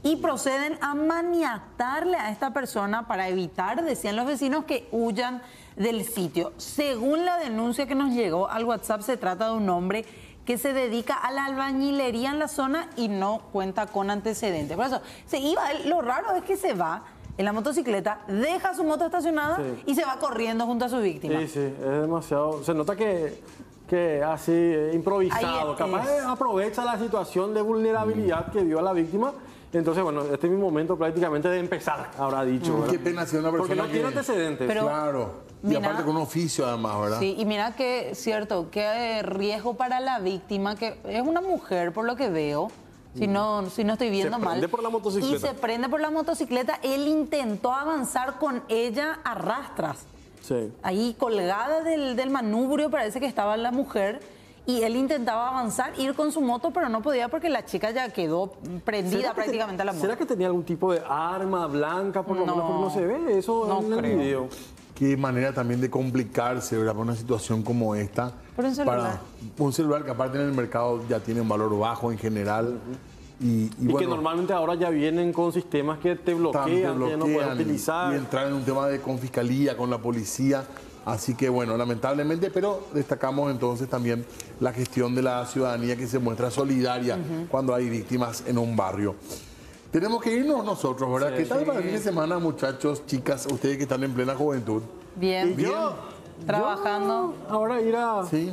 y proceden a maniatarle a esta persona para evitar, decían los vecinos, que huyan del sitio. Según la denuncia que nos llegó al WhatsApp, se trata de un hombre que se dedica a la albañilería en la zona y no cuenta con antecedentes. Por eso, se iba, lo raro es que se va en la motocicleta, deja su moto estacionada Sí. y se va corriendo junto a su víctima. Sí, sí, es demasiado. Se nota que, que así, eh, improvisado. Capaz eh, aprovecha la situación de vulnerabilidad que vio a la víctima. Entonces, bueno, este es mi momento prácticamente de empezar, habrá dicho. ¿verdad? Qué pena si una persona Porque no que- tiene antecedentes. Pero- claro. Y Mira- aparte con un oficio además, ¿verdad? Sí, y mira que, cierto, que riesgo para la víctima, que es una mujer por lo que veo, si no, si no estoy viendo mal. prende por la motocicleta. Y se prende por la motocicleta. Él intentó avanzar con ella a rastras. Sí. Ahí colgada del, del manubrio parece que estaba la mujer. Y él intentaba avanzar, ir con su moto, pero no podía porque la chica ya quedó prendida ¿Será que prácticamente a la moto. ¿Será que tenía algún tipo de arma blanca? Por lo No. menos no se ve eso No en el creo. video. Qué manera también de complicarse, ¿verdad? Para una situación como esta. Por un celular. Para un celular que aparte en el mercado ya tiene un valor bajo en general. Y, y Y, bueno, que normalmente ahora ya vienen con sistemas que te bloquean, también que ya no puedes utilizar. Y entrar en un tema de con fiscalía, con la policía. Así que bueno, lamentablemente, pero destacamos entonces también la gestión de la ciudadanía que se muestra solidaria cuando hay víctimas en un barrio. Tenemos que irnos nosotros, ¿verdad? ¿Qué tal para el fin de semana, muchachos, chicas, ustedes que están en plena juventud? Bien, Bien. trabajando. Ahora ir a Sí.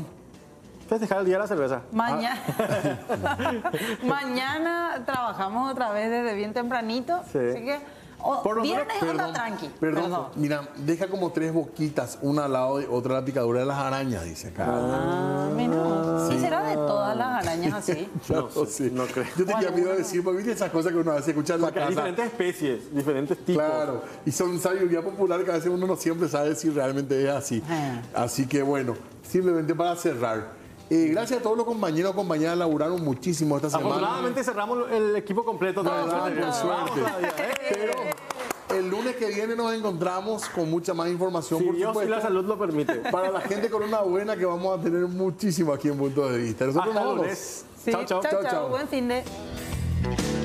Festejar el día de la cerveza. Mañana, mañana trabajamos otra vez desde bien tempranito. Sí. Así que o- Por menos- viernes anda tranqui. Perdón, Perdón. mira, deja como tres boquitas, una al lado de otra la picadura de las arañas, dice acá. Ah, mira. ¿Y será de todas las arañas así? Claro, sí. no creo. Yo tenía miedo de decir, porque viste esas cosas que uno a veces escucha en la Porque hay casa. diferentes especies, diferentes tipos. Claro, y son sabiduría popular que a veces uno no siempre sabe si realmente es así. Ah. Así que bueno, simplemente para cerrar. Eh, gracias a todos los compañeros y compañeras, laburaron muchísimo esta semana. Afortunadamente cerramos el equipo completo. vez. Verdad, por Vamos suerte. Pero el lunes que viene nos encontramos con mucha más información, Si por Dios y supuesto. la salud lo permite. Para la gente con una buena que vamos a tener muchísimo aquí en Punto de Vista. Nosotros Hasta nos vamos. lunes. Sí. Chao. chao. Buen fin de.